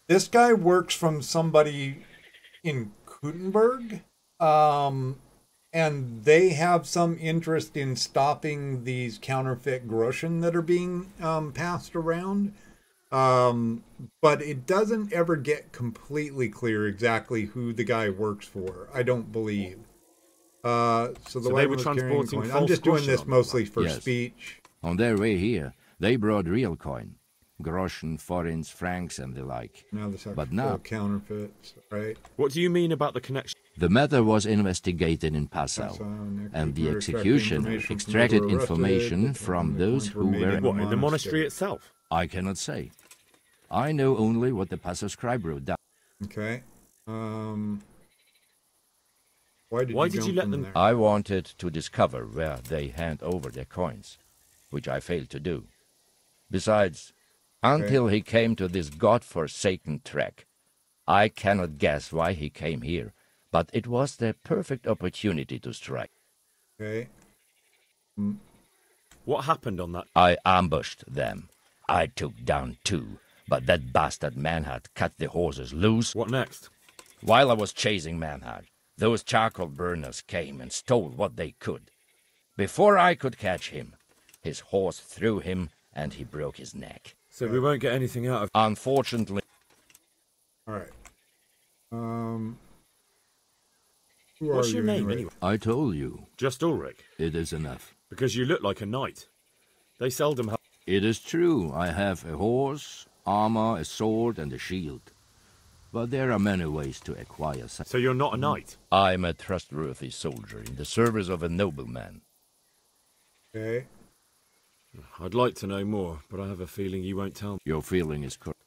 this guy works from somebody in Kuttenberg, um, and they have some interest in stopping these counterfeit groschen that are being um, passed around. Um, but it doesn't ever get completely clear exactly who the guy works for. I don't believe. Uh, so the So way they were transporting I'm just doing this mostly for Yes. speech. On their way here, they brought real coin. groschen, forints, francs, and the like. Now this but now now counterfeits, right? What do you mean about the connection? the matter was investigated in Passau, Passau, and the execution extracting information from extracted those who were arrested, information from those who were were. in the monastery itself? I cannot say. I know only what the Passau scribe wrote down. Okay. Um. Why did Why you did you let them- there? I wanted to discover where they hand over their coins, which I failed to do. Besides, until he came to this god-forsaken track, I cannot guess why he came here, but it was the perfect opportunity to strike. Okay. What happened on that? I ambushed them. I took down two, but that bastard Menhard cut the horses loose. What next? While I was chasing Menhard, those charcoal burners came and stole what they could. Before I could catch him, his horse threw him and he broke his neck. So we won't get anything out of. Unfortunately, All right. Um. Who What's are your you name anyway? anyway? I told you, Just Ulrich. it is enough. Because you look like a knight. They seldom have. It is true, I have a horse, armor, a sword, and a shield. But there are many ways to acquire such. So you're not a knight. I'm a trustworthy soldier in the service of a nobleman. Okay. I'd like to know more, but I have a feeling you won't tell me. Your feeling is correct.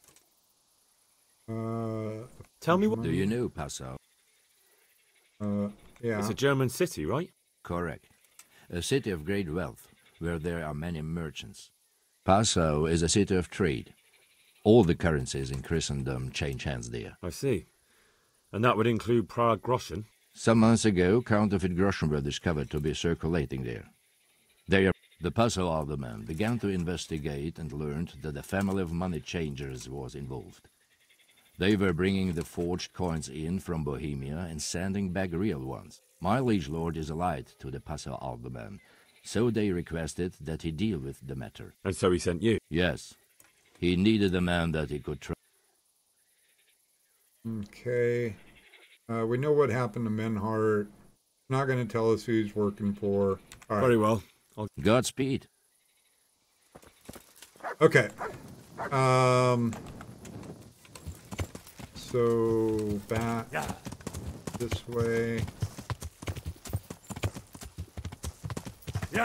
Uh. Tell me what. Do you know Passau? Uh. Yeah. It's a German city, right? Correct. A city of great wealth, where there are many merchants. Passau is a city of trade. All the currencies in Christendom change hands there. I see. And that would include Prague Groschen. Some months ago, counterfeit groschen were discovered to be circulating there. They are the Passau alderman began to investigate and learned that a family of money changers was involved. They were bringing the forged coins in from Bohemia and sending back real ones. My liege lord is allied to the Passau alderman, so they requested that he deal with the matter. And so he sent you. Yes, he needed a man that he could trust. Okay. Uh, we know what happened to Menhard. Not going to tell us who he's working for. All right. Very well. I'll... Godspeed. Okay. Um. So back yeah. this way.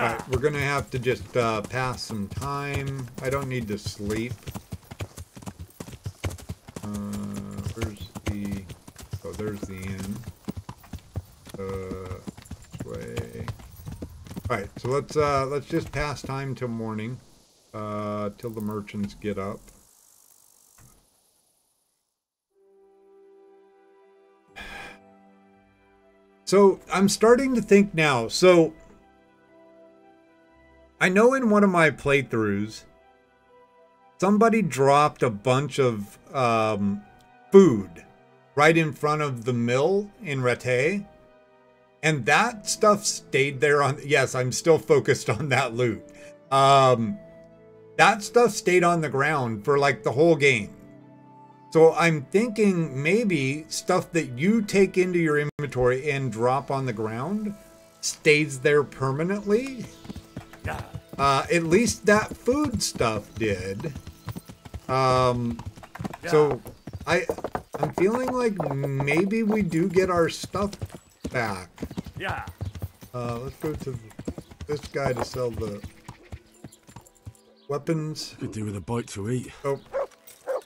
Right, we're gonna have to just uh, pass some time. I don't need to sleep. Uh, where's the? Oh, there's the inn. Uh, way. All right, so let's uh, let's just pass time till morning, uh, till the merchants get up. [SIGHS] So I'm starting to think now. So I know in one of my playthroughs, somebody dropped a bunch of um, food right in front of the mill in Rattay. And that stuff stayed there on. Yes, I'm still focused on that loot. Um, that stuff stayed on the ground for like the whole game. So I'm thinking maybe stuff that you take into your inventory and drop on the ground stays there permanently. Uh, at least that food stuff did. Um, so I I'm feeling like maybe we do get our stuff back. Yeah. Uh, let's go to this guy to sell the weapons. Could do with a bite to eat. Oh,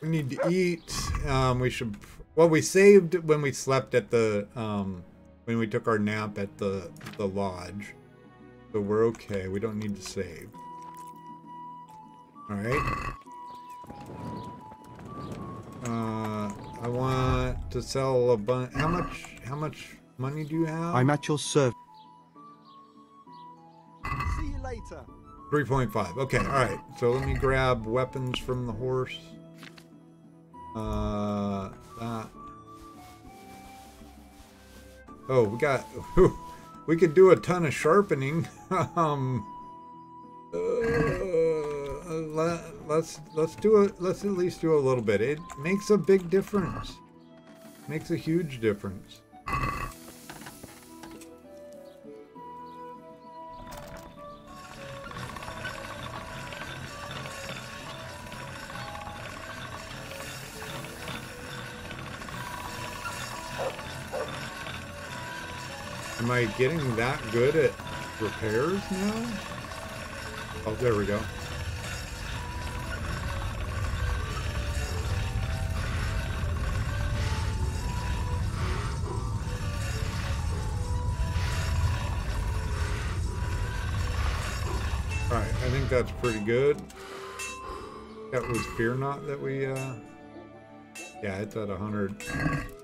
we need to eat. Um, we should. Well, we saved when we slept at the um, when we took our nap at the the lodge, so we're okay. We don't need to save. All right. Uh, I want to sell a bunch. How much? How much money do you have? I'm at your service. See you later. 3.5. Okay, alright. So let me grab weapons from the horse. Uh, that. Oh, we got. [LAUGHS] we could do a ton of sharpening. [LAUGHS] um. Uh, let, let's let's do it. Let's at least do a little bit. It makes a big difference. Makes a huge difference. Am I getting that good at repairs now? Oh, there we go. Alright, I think that's pretty good. That was Fear Not that we, uh... Yeah, it's at 100.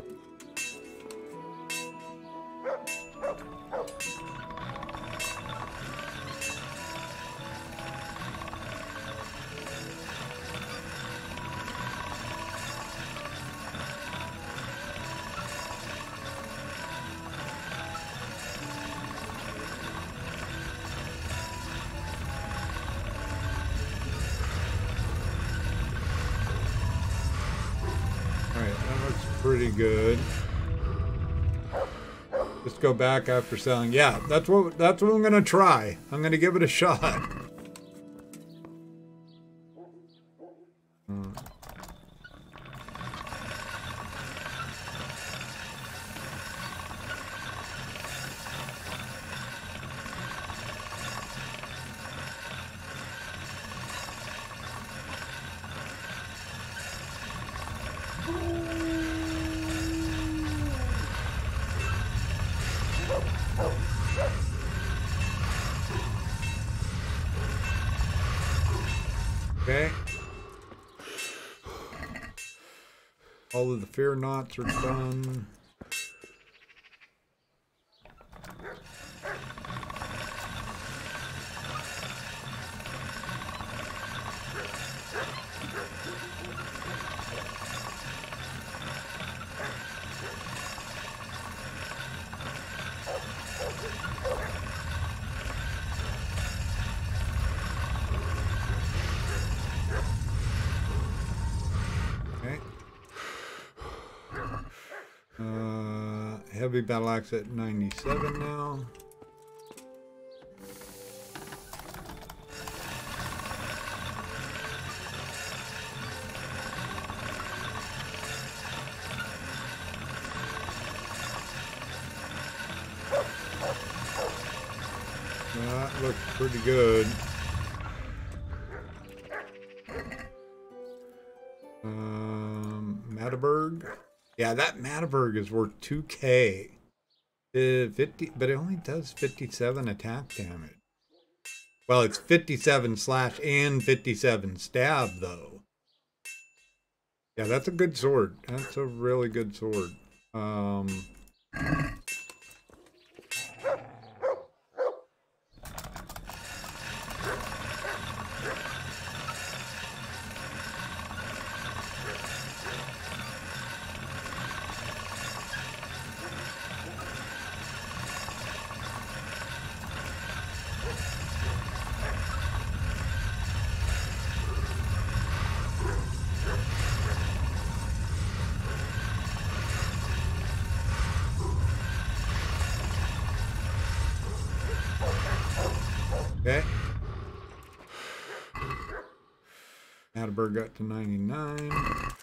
Back after selling. Yeah, that's what that's what I'm gonna try. I'm gonna give it a shot. The fear knots are done. Heavy battle axe at 97 now. Mataberg is worth 2k. Uh, 50, but it only does 57 attack damage. Well, it's 57 slash and 57 stab, though. Yeah, that's a good sword. That's a really good sword. Um, Okay. Atterberg got to 99.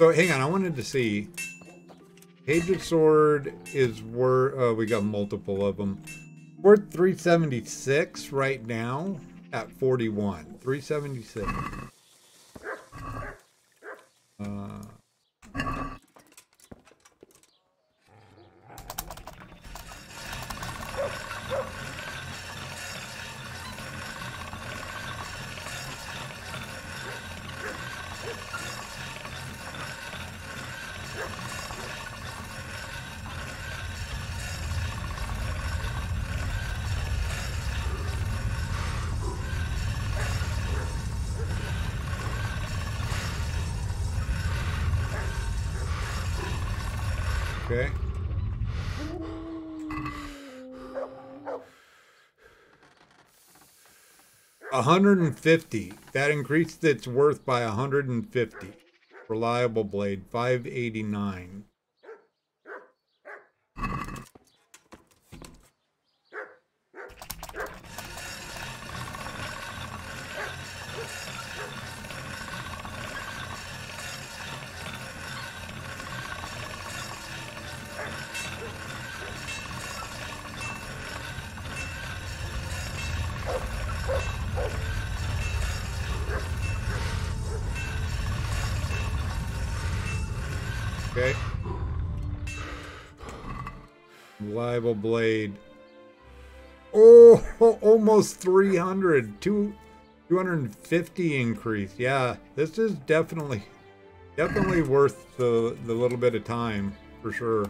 So hang on, I wanted to see. Page of Sword is worth. Uh, we got multiple of them. Worth 376 right now at 41. 376. 150. That increased its worth by 150. Reliable blade, 589. Reliable blade. Oh, [LAUGHS] almost 300. Two, 250 increase. Yeah, this is definitely, definitely worth the, the little bit of time, for sure.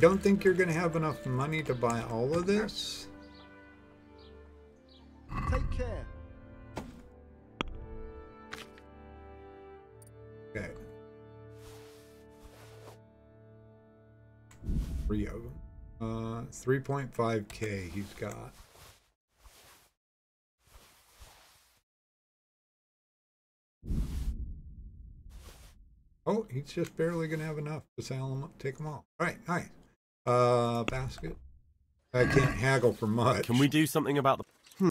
Don't think you're going to have enough money to buy all of this. Take care. Okay. Three of them. Uh, 3.5k he's got. Oh, he's just barely gonna have enough to sell them, take them all. All right, nice. Uh, basket. I can't haggle for much. Can we do something about the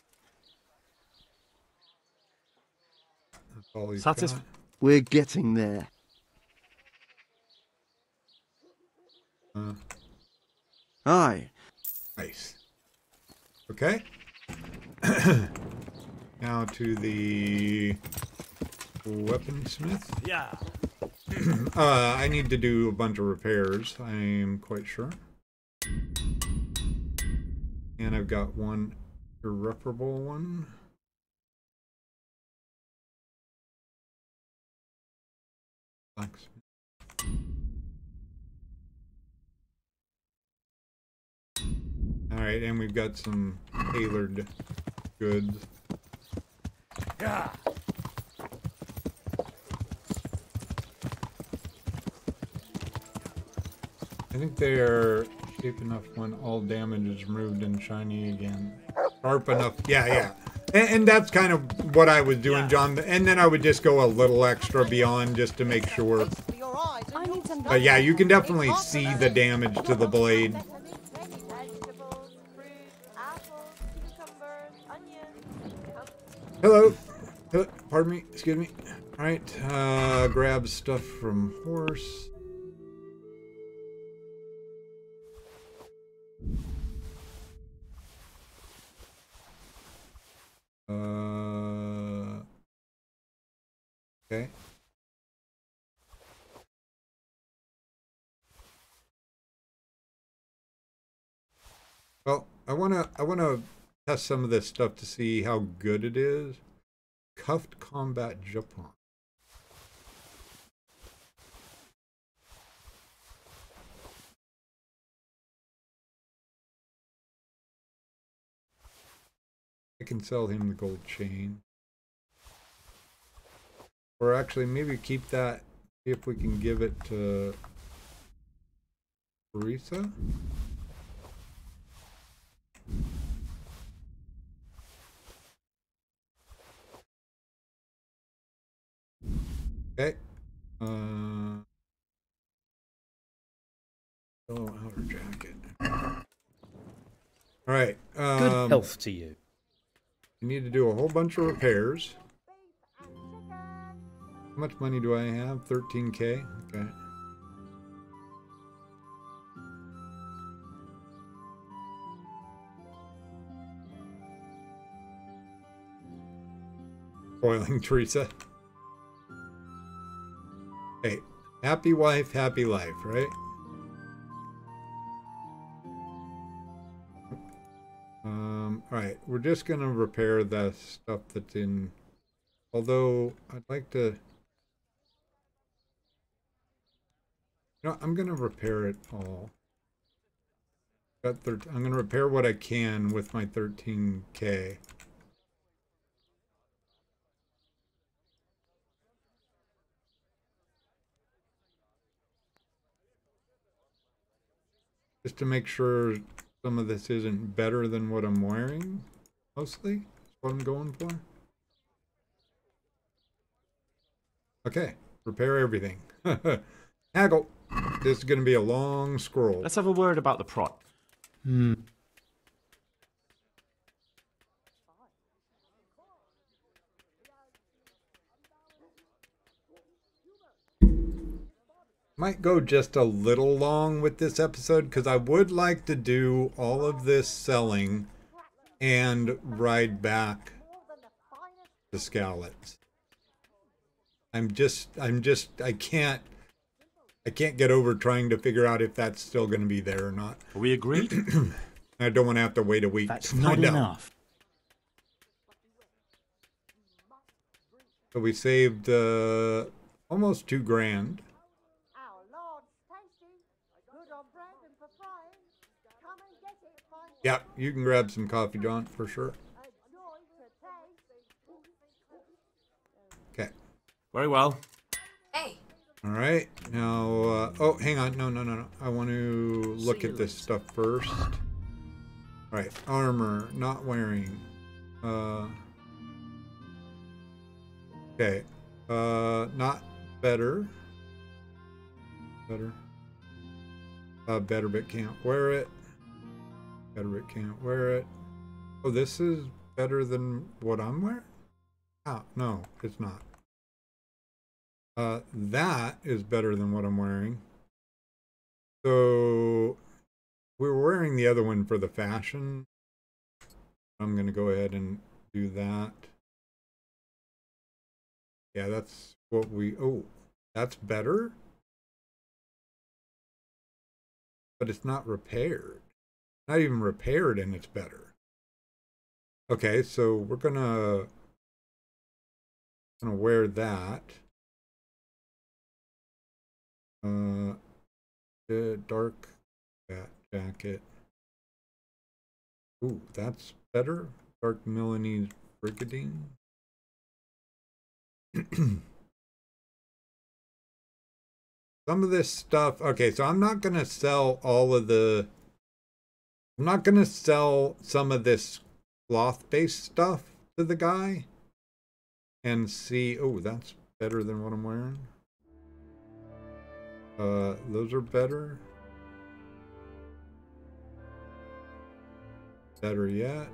That's all he's Satis- got. We're getting there. Uh, Aye. Nice. Okay. [CLEARS THROAT] now to the weaponsmith. Yeah. [CLEARS THROAT] uh, I need to do a bunch of repairs, I'm quite sure. And I've got one irreparable one. Blacksmith. Alright, and we've got some tailored goods. Yeah. I think they are shape enough when all damage is removed and shiny again. Sharp enough. Yeah, yeah. And, and that's kind of what I was doing, John. And then I would just go a little extra beyond just to make sure. But yeah, you can definitely see the damage to the blade. Hello. Hello. Pardon me. Excuse me. All right. Uh, grab stuff from horse. Uh, okay. Well, I wanna I wanna test some of this stuff to see how good it is. Cuffed combat jupon. I can sell him the gold chain. Or actually, maybe keep that, see if we can give it to Theresa. Okay. Uh, oh, outer jacket. All right. Um, Good health to you. You need to do a whole bunch of repairs. How much money do I have? 13k. Okay. Boiling [LAUGHS] Theresa. Hey, happy wife, happy life, right? Alright, we're just gonna repair the stuff that's in... Although, I'd like to... Know, I'm gonna repair it all. Got I'm gonna repair what I can with my 13k. Just to make sure some of this isn't better than what I'm wearing, mostly. That's what I'm going for. Okay, repair everything. [LAUGHS] Haggle. This is going to be a long scroll. Let's have a word about the prot. Hmm. Might go just a little long with this episode because I would like to do all of this selling and ride back to Skalitz. I'm just, I'm just, I can't, I can't get over trying to figure out if that's still going to be there or not. Are we agreed? [CLEARS THROAT] I don't want to have to wait a week That's not enough. So we saved uh, almost two grand. Yeah, you can grab some coffee, John, for sure. Okay. Very well. Hey. All right. Now, uh, oh, hang on. No, no, no, no. I want to look at this stuff first. All right. Armor, not wearing. Uh, okay. Uh, not better. Better. Uh, better, but can't wear it. But can't wear it. Oh, this is better than what I'm wearing? Oh, no, it's not. Uh, that is better than what I'm wearing. So we were wearing the other one for the fashion. I'm going to go ahead and do that. Yeah, that's what we, oh, that's better. But it's not repaired. Not even repaired and it's better. Okay, so we're gonna, gonna wear that. Uh, the dark jacket. Ooh, that's better. Dark Milanese brigandine. [CLEARS THROAT] Some of this stuff. Okay, so I'm not gonna sell all of the. I'm not gonna sell some of this cloth-based stuff to the guy. And see. Oh, that's better than what I'm wearing. Uh, those are better. Better yet.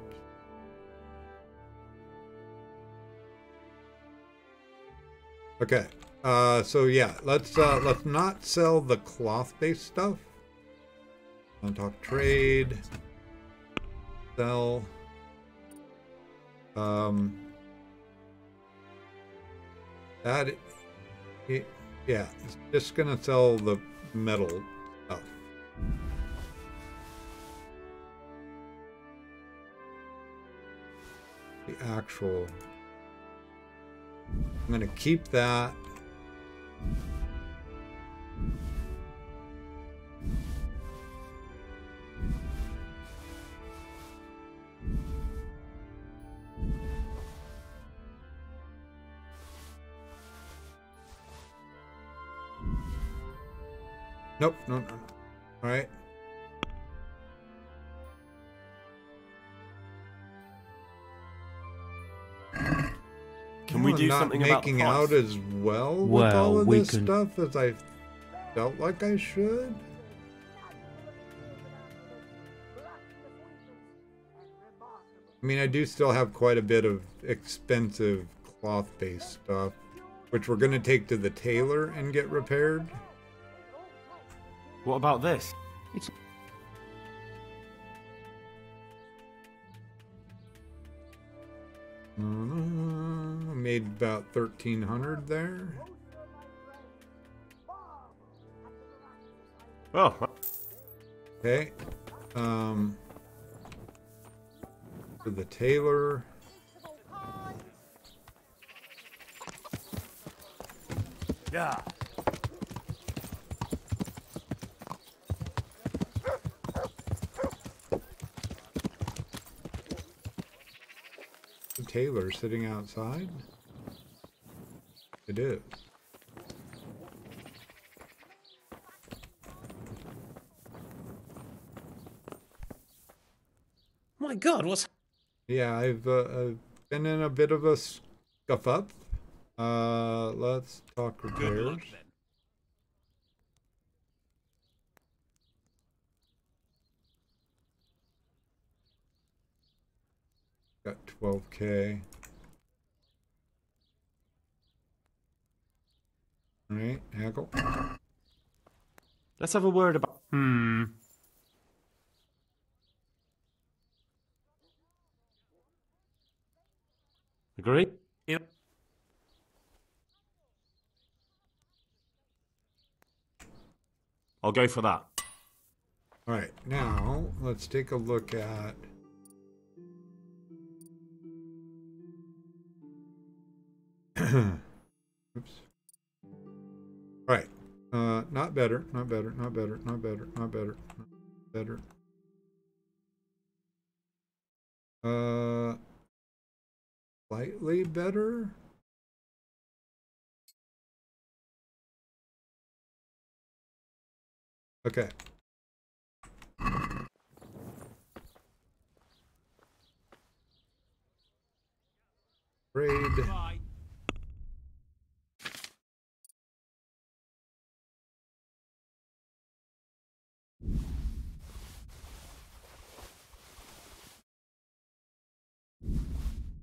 Okay. Uh, so yeah, let's uh, let's not sell the cloth-based stuff. Talk trade. Sell. Um. That. It, yeah, it's just gonna sell the metal stuff. The actual. I'm gonna keep that. Nope, no, no, no. All right. Can we do not something about the making out as well with all of we this can- stuff as I felt like I should? I mean, I do still have quite a bit of expensive cloth-based stuff, which we're going to take to the tailor and get repaired. What about this? It's Uh, made about 1300 there. Oh, Okay. Um, for the tailor. yeah. The tailor sitting outside? It is. My God, what's Yeah, I've, uh, I've been in a bit of a scuff up. Uh, let's talk repairs. Got 12k. Alright, haggle. Let's have a word about. Hmm. Agree? Yep. I'll go for that. Alright, now let's take a look at. [CLEARS THROAT] Oops. Alright. Uh, not better, not better, not better, not better, not better, not better. Uh, slightly better. Okay. Raid.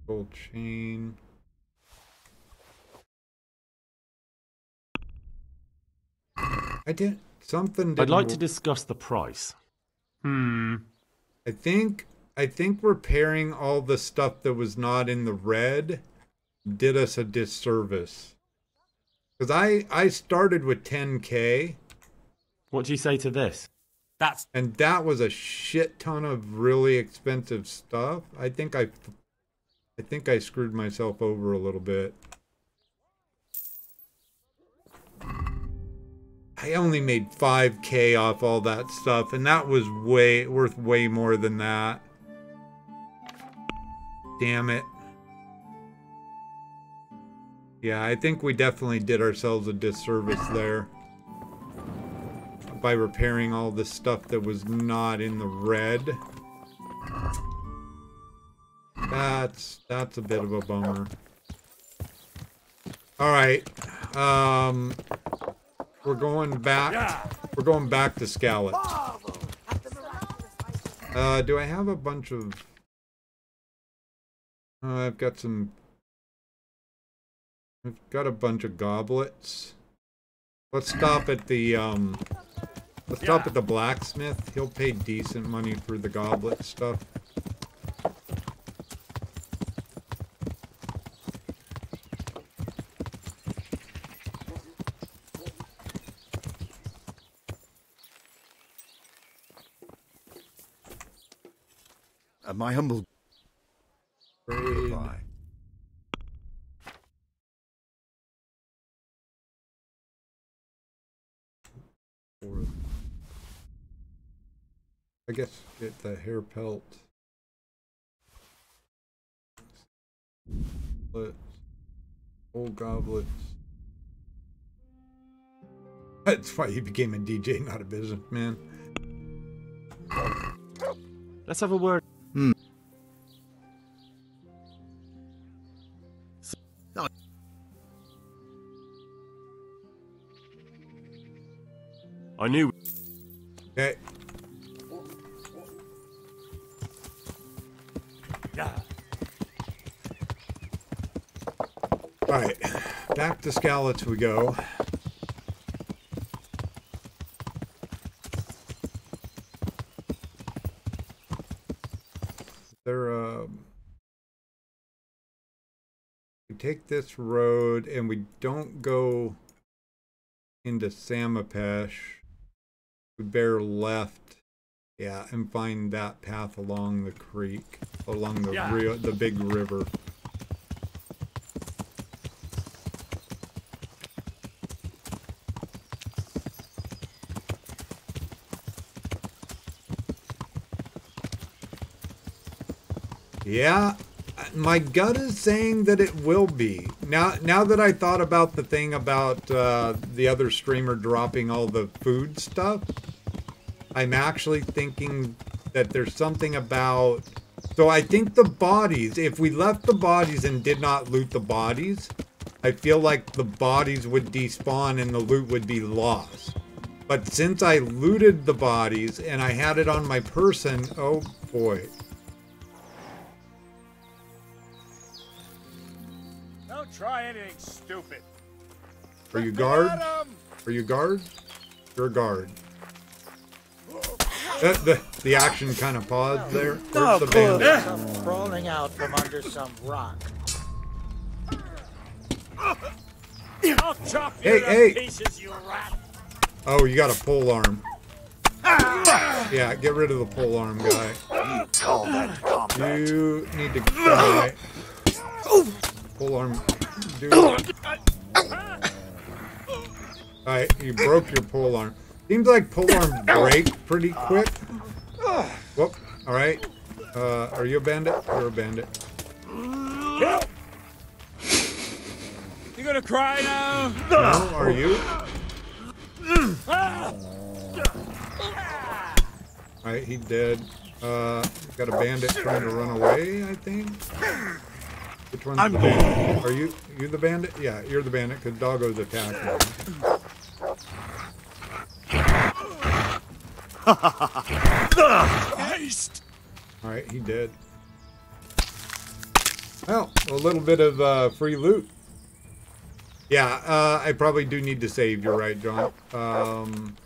Gold chain. I did something. I'd didn't like to discuss the price. Hmm. I think I think repairing all the stuff that was not in the red did us a disservice. Cuz I I started with 10k What do you say to this? that's and that was a shit ton of really expensive stuff. I think I I think I screwed myself over a little bit. I only made 5k off all that stuff and that was way worth way more than that. Damn it. Yeah, I think we definitely did ourselves a disservice there by repairing all the stuff that was not in the red. That's that's a bit of a bummer. All right. Um we're going back. We're going back to Skalitz. Uh do I have a bunch of uh, I've got some I've got a bunch of goblets. Let's stop at the um let's stop at the blacksmith. He'll pay decent money for the goblet stuff. Uh, my humble Trade. goodbye. I guess get the hare pelt. Goblets. Old goblets. [LAUGHS] That's why he became a DJ, not a businessman. Let's have a word. I knew. Okay. All right, back to Skalitz we go. There, um, we take this road and we don't go into Samopesh. Bear left, yeah, and find that path along the creek, along the Yeah. rio- the big river. Yeah, my gut is saying that it will be. Now, now that I thought about the thing about uh, the other streamer dropping all the food stuff, I'm actually thinking that there's something about. So I think the bodies, if we left the bodies and did not loot the bodies, I feel like the bodies would despawn and the loot would be lost. But since I looted the bodies and I had it on my person, oh boy. Don't try anything stupid. Are you guard? Are you guard? You're guard. The, the, the action kind of paused there. No Where's the clue. bandit? Some crawling out from under some rock. I'll chop Hey, you to hey. pieces, you rat. Oh, you got a pole arm. Yeah, get rid of the pole arm guy. You call that You need to die. Pole arm dude. Alright, you broke your pole arm. Seems like pole arm break pretty quick. Whoop. Alright. Uh, are you a bandit? You're a bandit. You gonna cry now? No, are you? Alright, he dead. Uh, got a bandit trying to run away, I think. Which one's I'm the bandit? Are you you the bandit? Yeah, you're the bandit because Doggo's attacking. Christ! Alright, he dead. Well, a little bit of uh, free loot. Yeah, uh, I probably do need to save. You're right, John. Um,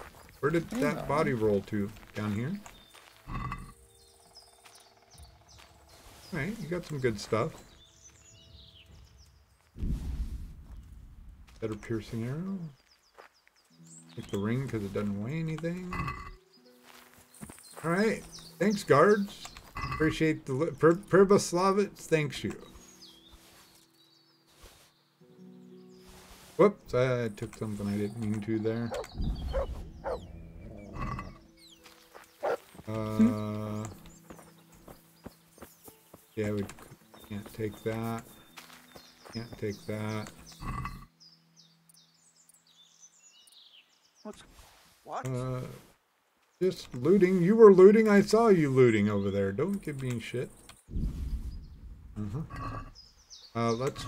where did that body roll to? Down here? Alright, you got some good stuff. Better piercing arrow. Take the ring because it doesn't weigh anything. Alright, thanks, guards. Appreciate the li- Pr- thanks you. Whoops, I took something I didn't mean to there. Uh, yeah, we can't take that. Can't take that. What's what? Uh, just looting. You were looting. I saw you looting over there. Don't give me shit. Uh-huh. Uh, let's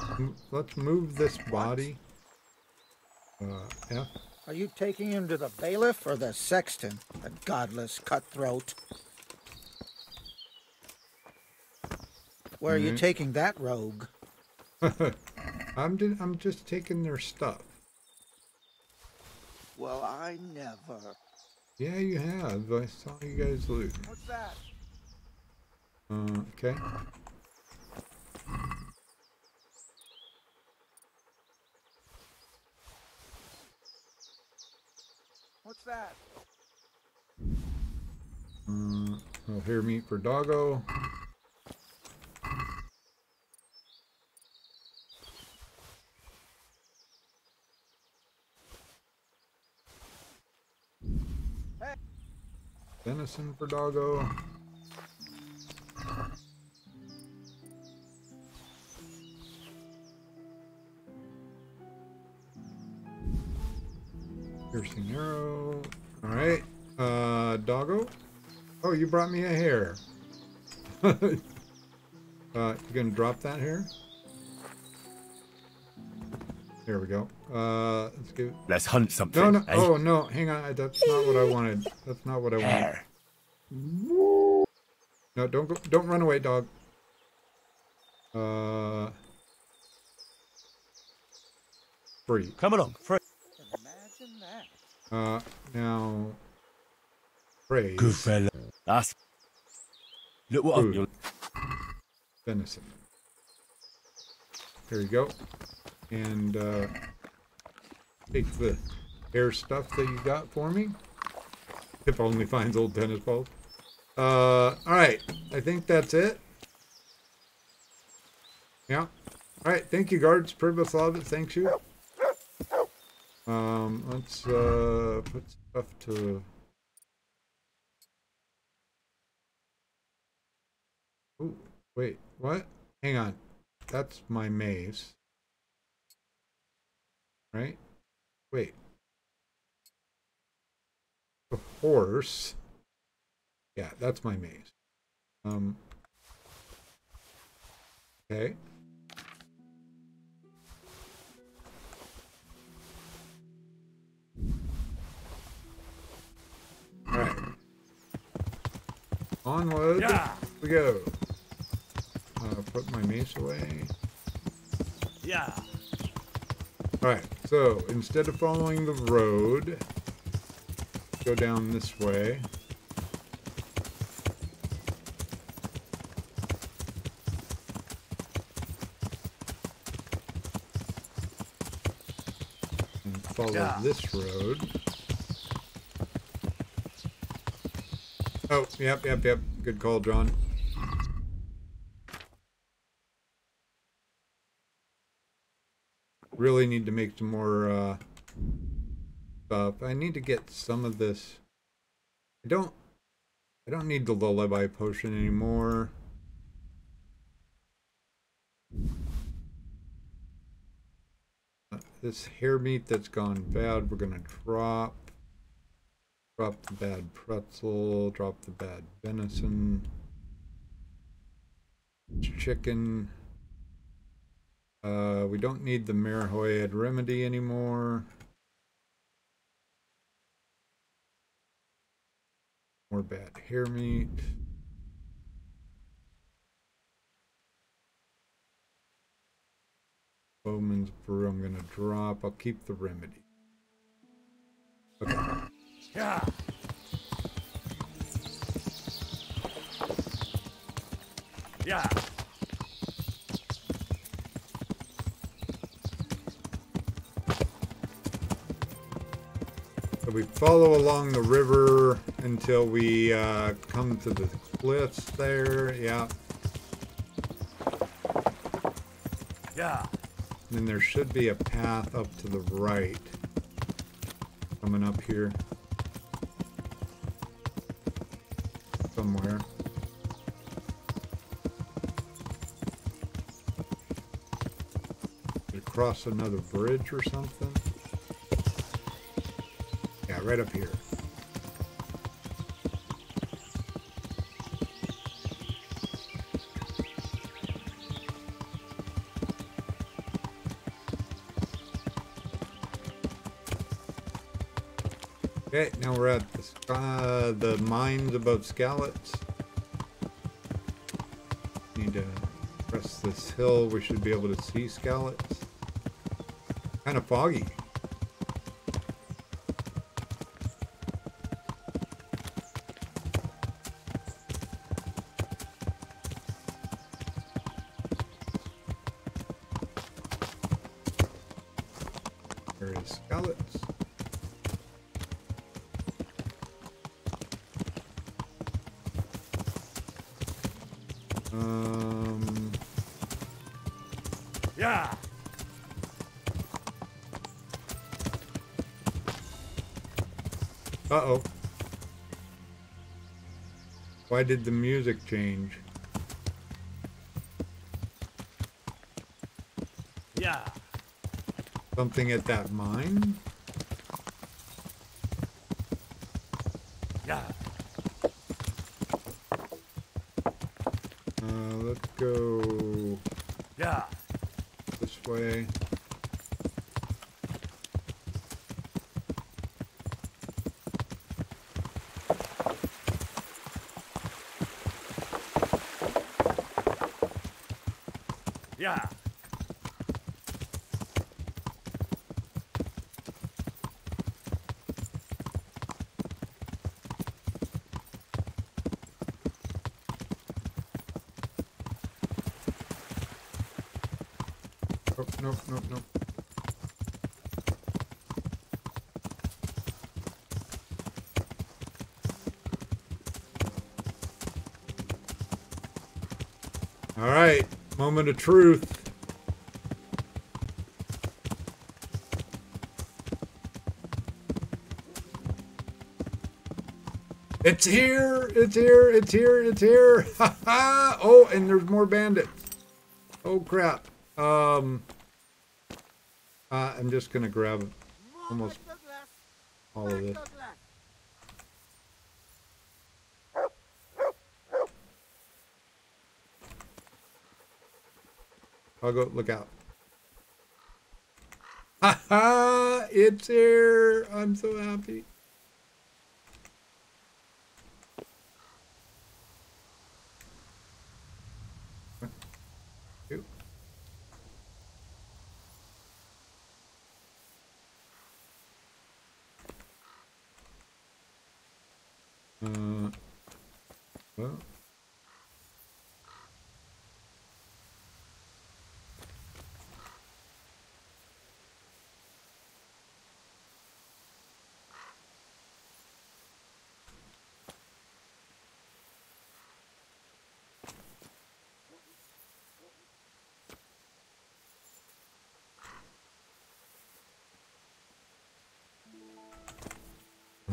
let's move this body. Uh, F. Are you taking him to the bailiff or the sexton? The godless cutthroat. Where are you Mhm. taking that rogue? [LAUGHS] I'm ju- I'm just taking their stuff. Well, I never. Yeah, you have. I saw you guys loot. What's that? Uh, okay. What's that? Uh, well, here meat for doggo. Venison for doggo. Piercing arrow. All right. Uh, doggo. Oh, you brought me a hare. [LAUGHS] uh, you gonna drop that hare? There we go. Uh, let's go. Let's hunt something. No, no. eh? Oh no, hang on. That's not what I wanted. That's not what I wanted. Hare. No, don't go. Don't run away, dog. Uh, free. Come along, free. Imagine that. Uh, now, Free. Good fella. That's. Look what I'm. Food. You're... venison. Here you go. And uh, take the air stuff that you got for me. If only finds old tennis balls. Uh, all right. I think that's it. Yeah. All right. Thank you, guards. Privaslav, thanks you. Um, let's uh, put stuff to. Ooh, wait, what? Hang on. That's my maze. Right? Wait. The horse. Yeah, that's my maze. Um. Okay. Alright. Onward Yeah. we go. Uh, put my mace away. Yeah. Alright, so instead of following the road, go down this way. And follow Yeah. this road. Oh, yep, yep, yep. Good call, John. Really need to make some more uh, stuff. I need to get some of this. I don't. I don't need the lullaby potion anymore. Uh, This hare meat that's gone bad, we're gonna drop. Drop the bad pretzel, drop the bad venison. Chicken. Uh, we don't need the Merhojed remedy anymore. More bad hare meat. Bowman's brew I'm gonna drop. I'll keep the remedy. Okay. Yeah. Yeah. We follow along the river until we uh, come to the cliffs there. Yeah. Yeah. And then there should be a path up to the right. Coming up here. Somewhere. Did it cross another bridge or something? Right up here. Okay, now we're at the, uh, the mines above Skalitz. Need to press this hill. We should be able to see Skalitz. Kind of foggy. Why did the music change? Yeah. Something at that mine? Yeah. Uh, let's go Yeah. this way. Yeah. Oh, nope, nope. All right, moment of truth. It's here! It's here! It's here! It's here! [LAUGHS] Ha ha! Oh, and there's more bandits. Oh crap. Um. I'm just gonna grab almost all of this. I'll go look out. Ha ha! It's here! I'm so happy. You. Uh, well.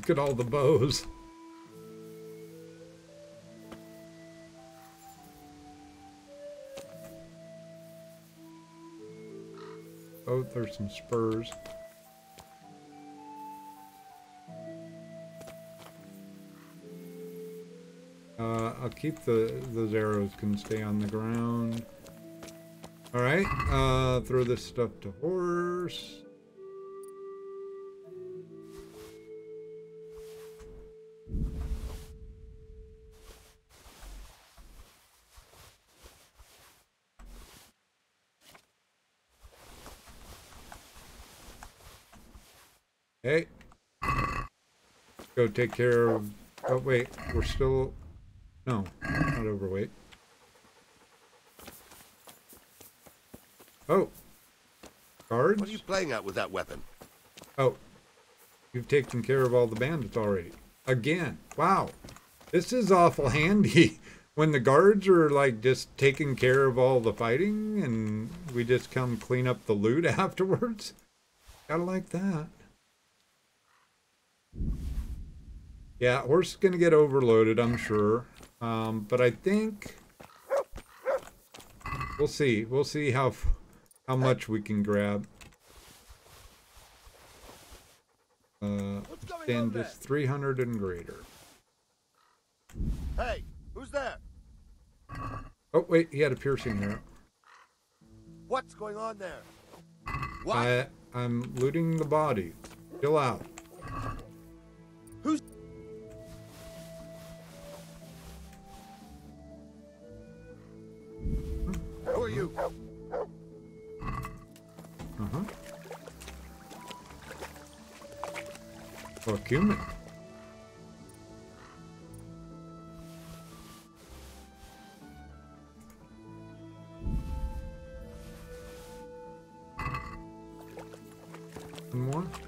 Look at all the bows. Oh, there's some spurs. Uh, I'll keep the those arrows can stay on the ground. All right, uh, throw this stuff to horse. Go take care of. Oh, wait. We're still. No, not overweight. Oh. Guards? What are you playing at with that weapon? Oh. You've taken care of all the bandits already. Again. Wow. This is awful [LAUGHS] handy. When the guards are like just taking care of all the fighting and we just come clean up the loot [LAUGHS] afterwards. Gotta like that. Yeah, horse is going to get overloaded, I'm sure. Um, but I think we'll see. We'll see how how much we can grab. Uh, stand just 300 and greater. Hey, who's there? Oh wait, he had a piercing there. What's going on there? What? I I'm looting the body. Chill out. Who's Who are you? Uh-huh. Cumin. One more.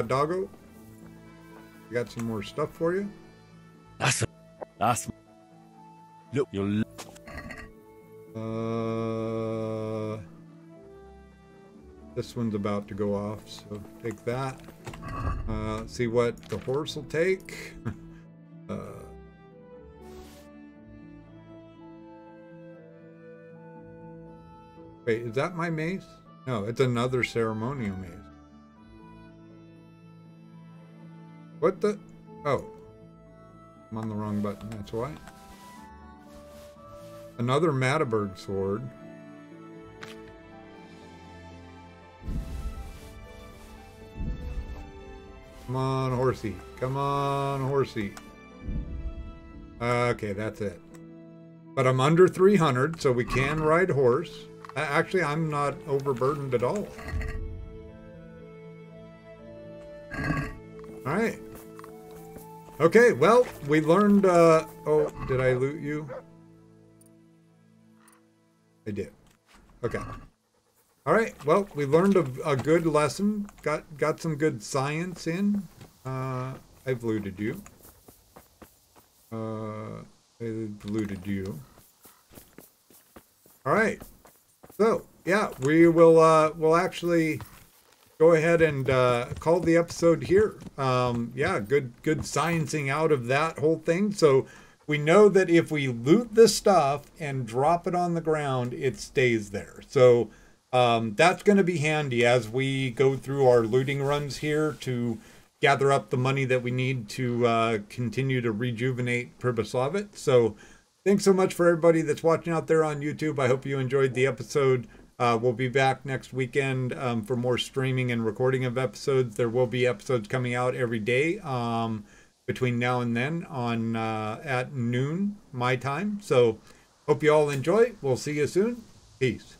Uh, Doggo, I got some more stuff for you. That's that's look you're Uh, this one's about to go off, so take that. Uh, see what the horse will take. [LAUGHS] uh, wait, is that my mace? No, it's another ceremonial mace. What the? Oh. I'm on the wrong button, that's why. Another Mataberg sword. Come on, horsey. Come on, horsey. Okay, that's it. But I'm under 300, so we can ride horse. Actually, I'm not overburdened at all. All Okay, well, we learned, uh, oh, did I loot you? I did. Okay. All right. Well, we learned a, a good lesson. Got got some good science in. Uh, I've looted you. Uh, I've looted you. All right. So yeah, we will. Uh, we'll actually go ahead and uh, call the episode here. Um, yeah, good good sciencing out of that whole thing. So we know that if we loot the stuff and drop it on the ground, it stays there. So um, that's going to be handy as we go through our looting runs here to gather up the money that we need to uh, continue to rejuvenate Pribyslavit. So thanks so much for everybody that's watching out there on YouTube. I hope you enjoyed the episode. Uh, we'll be back next weekend um, for more streaming and recording of episodes. There will be episodes coming out every day. Um, between now and then on uh, at noon my time. So hope you all enjoy. We'll see you soon. Peace.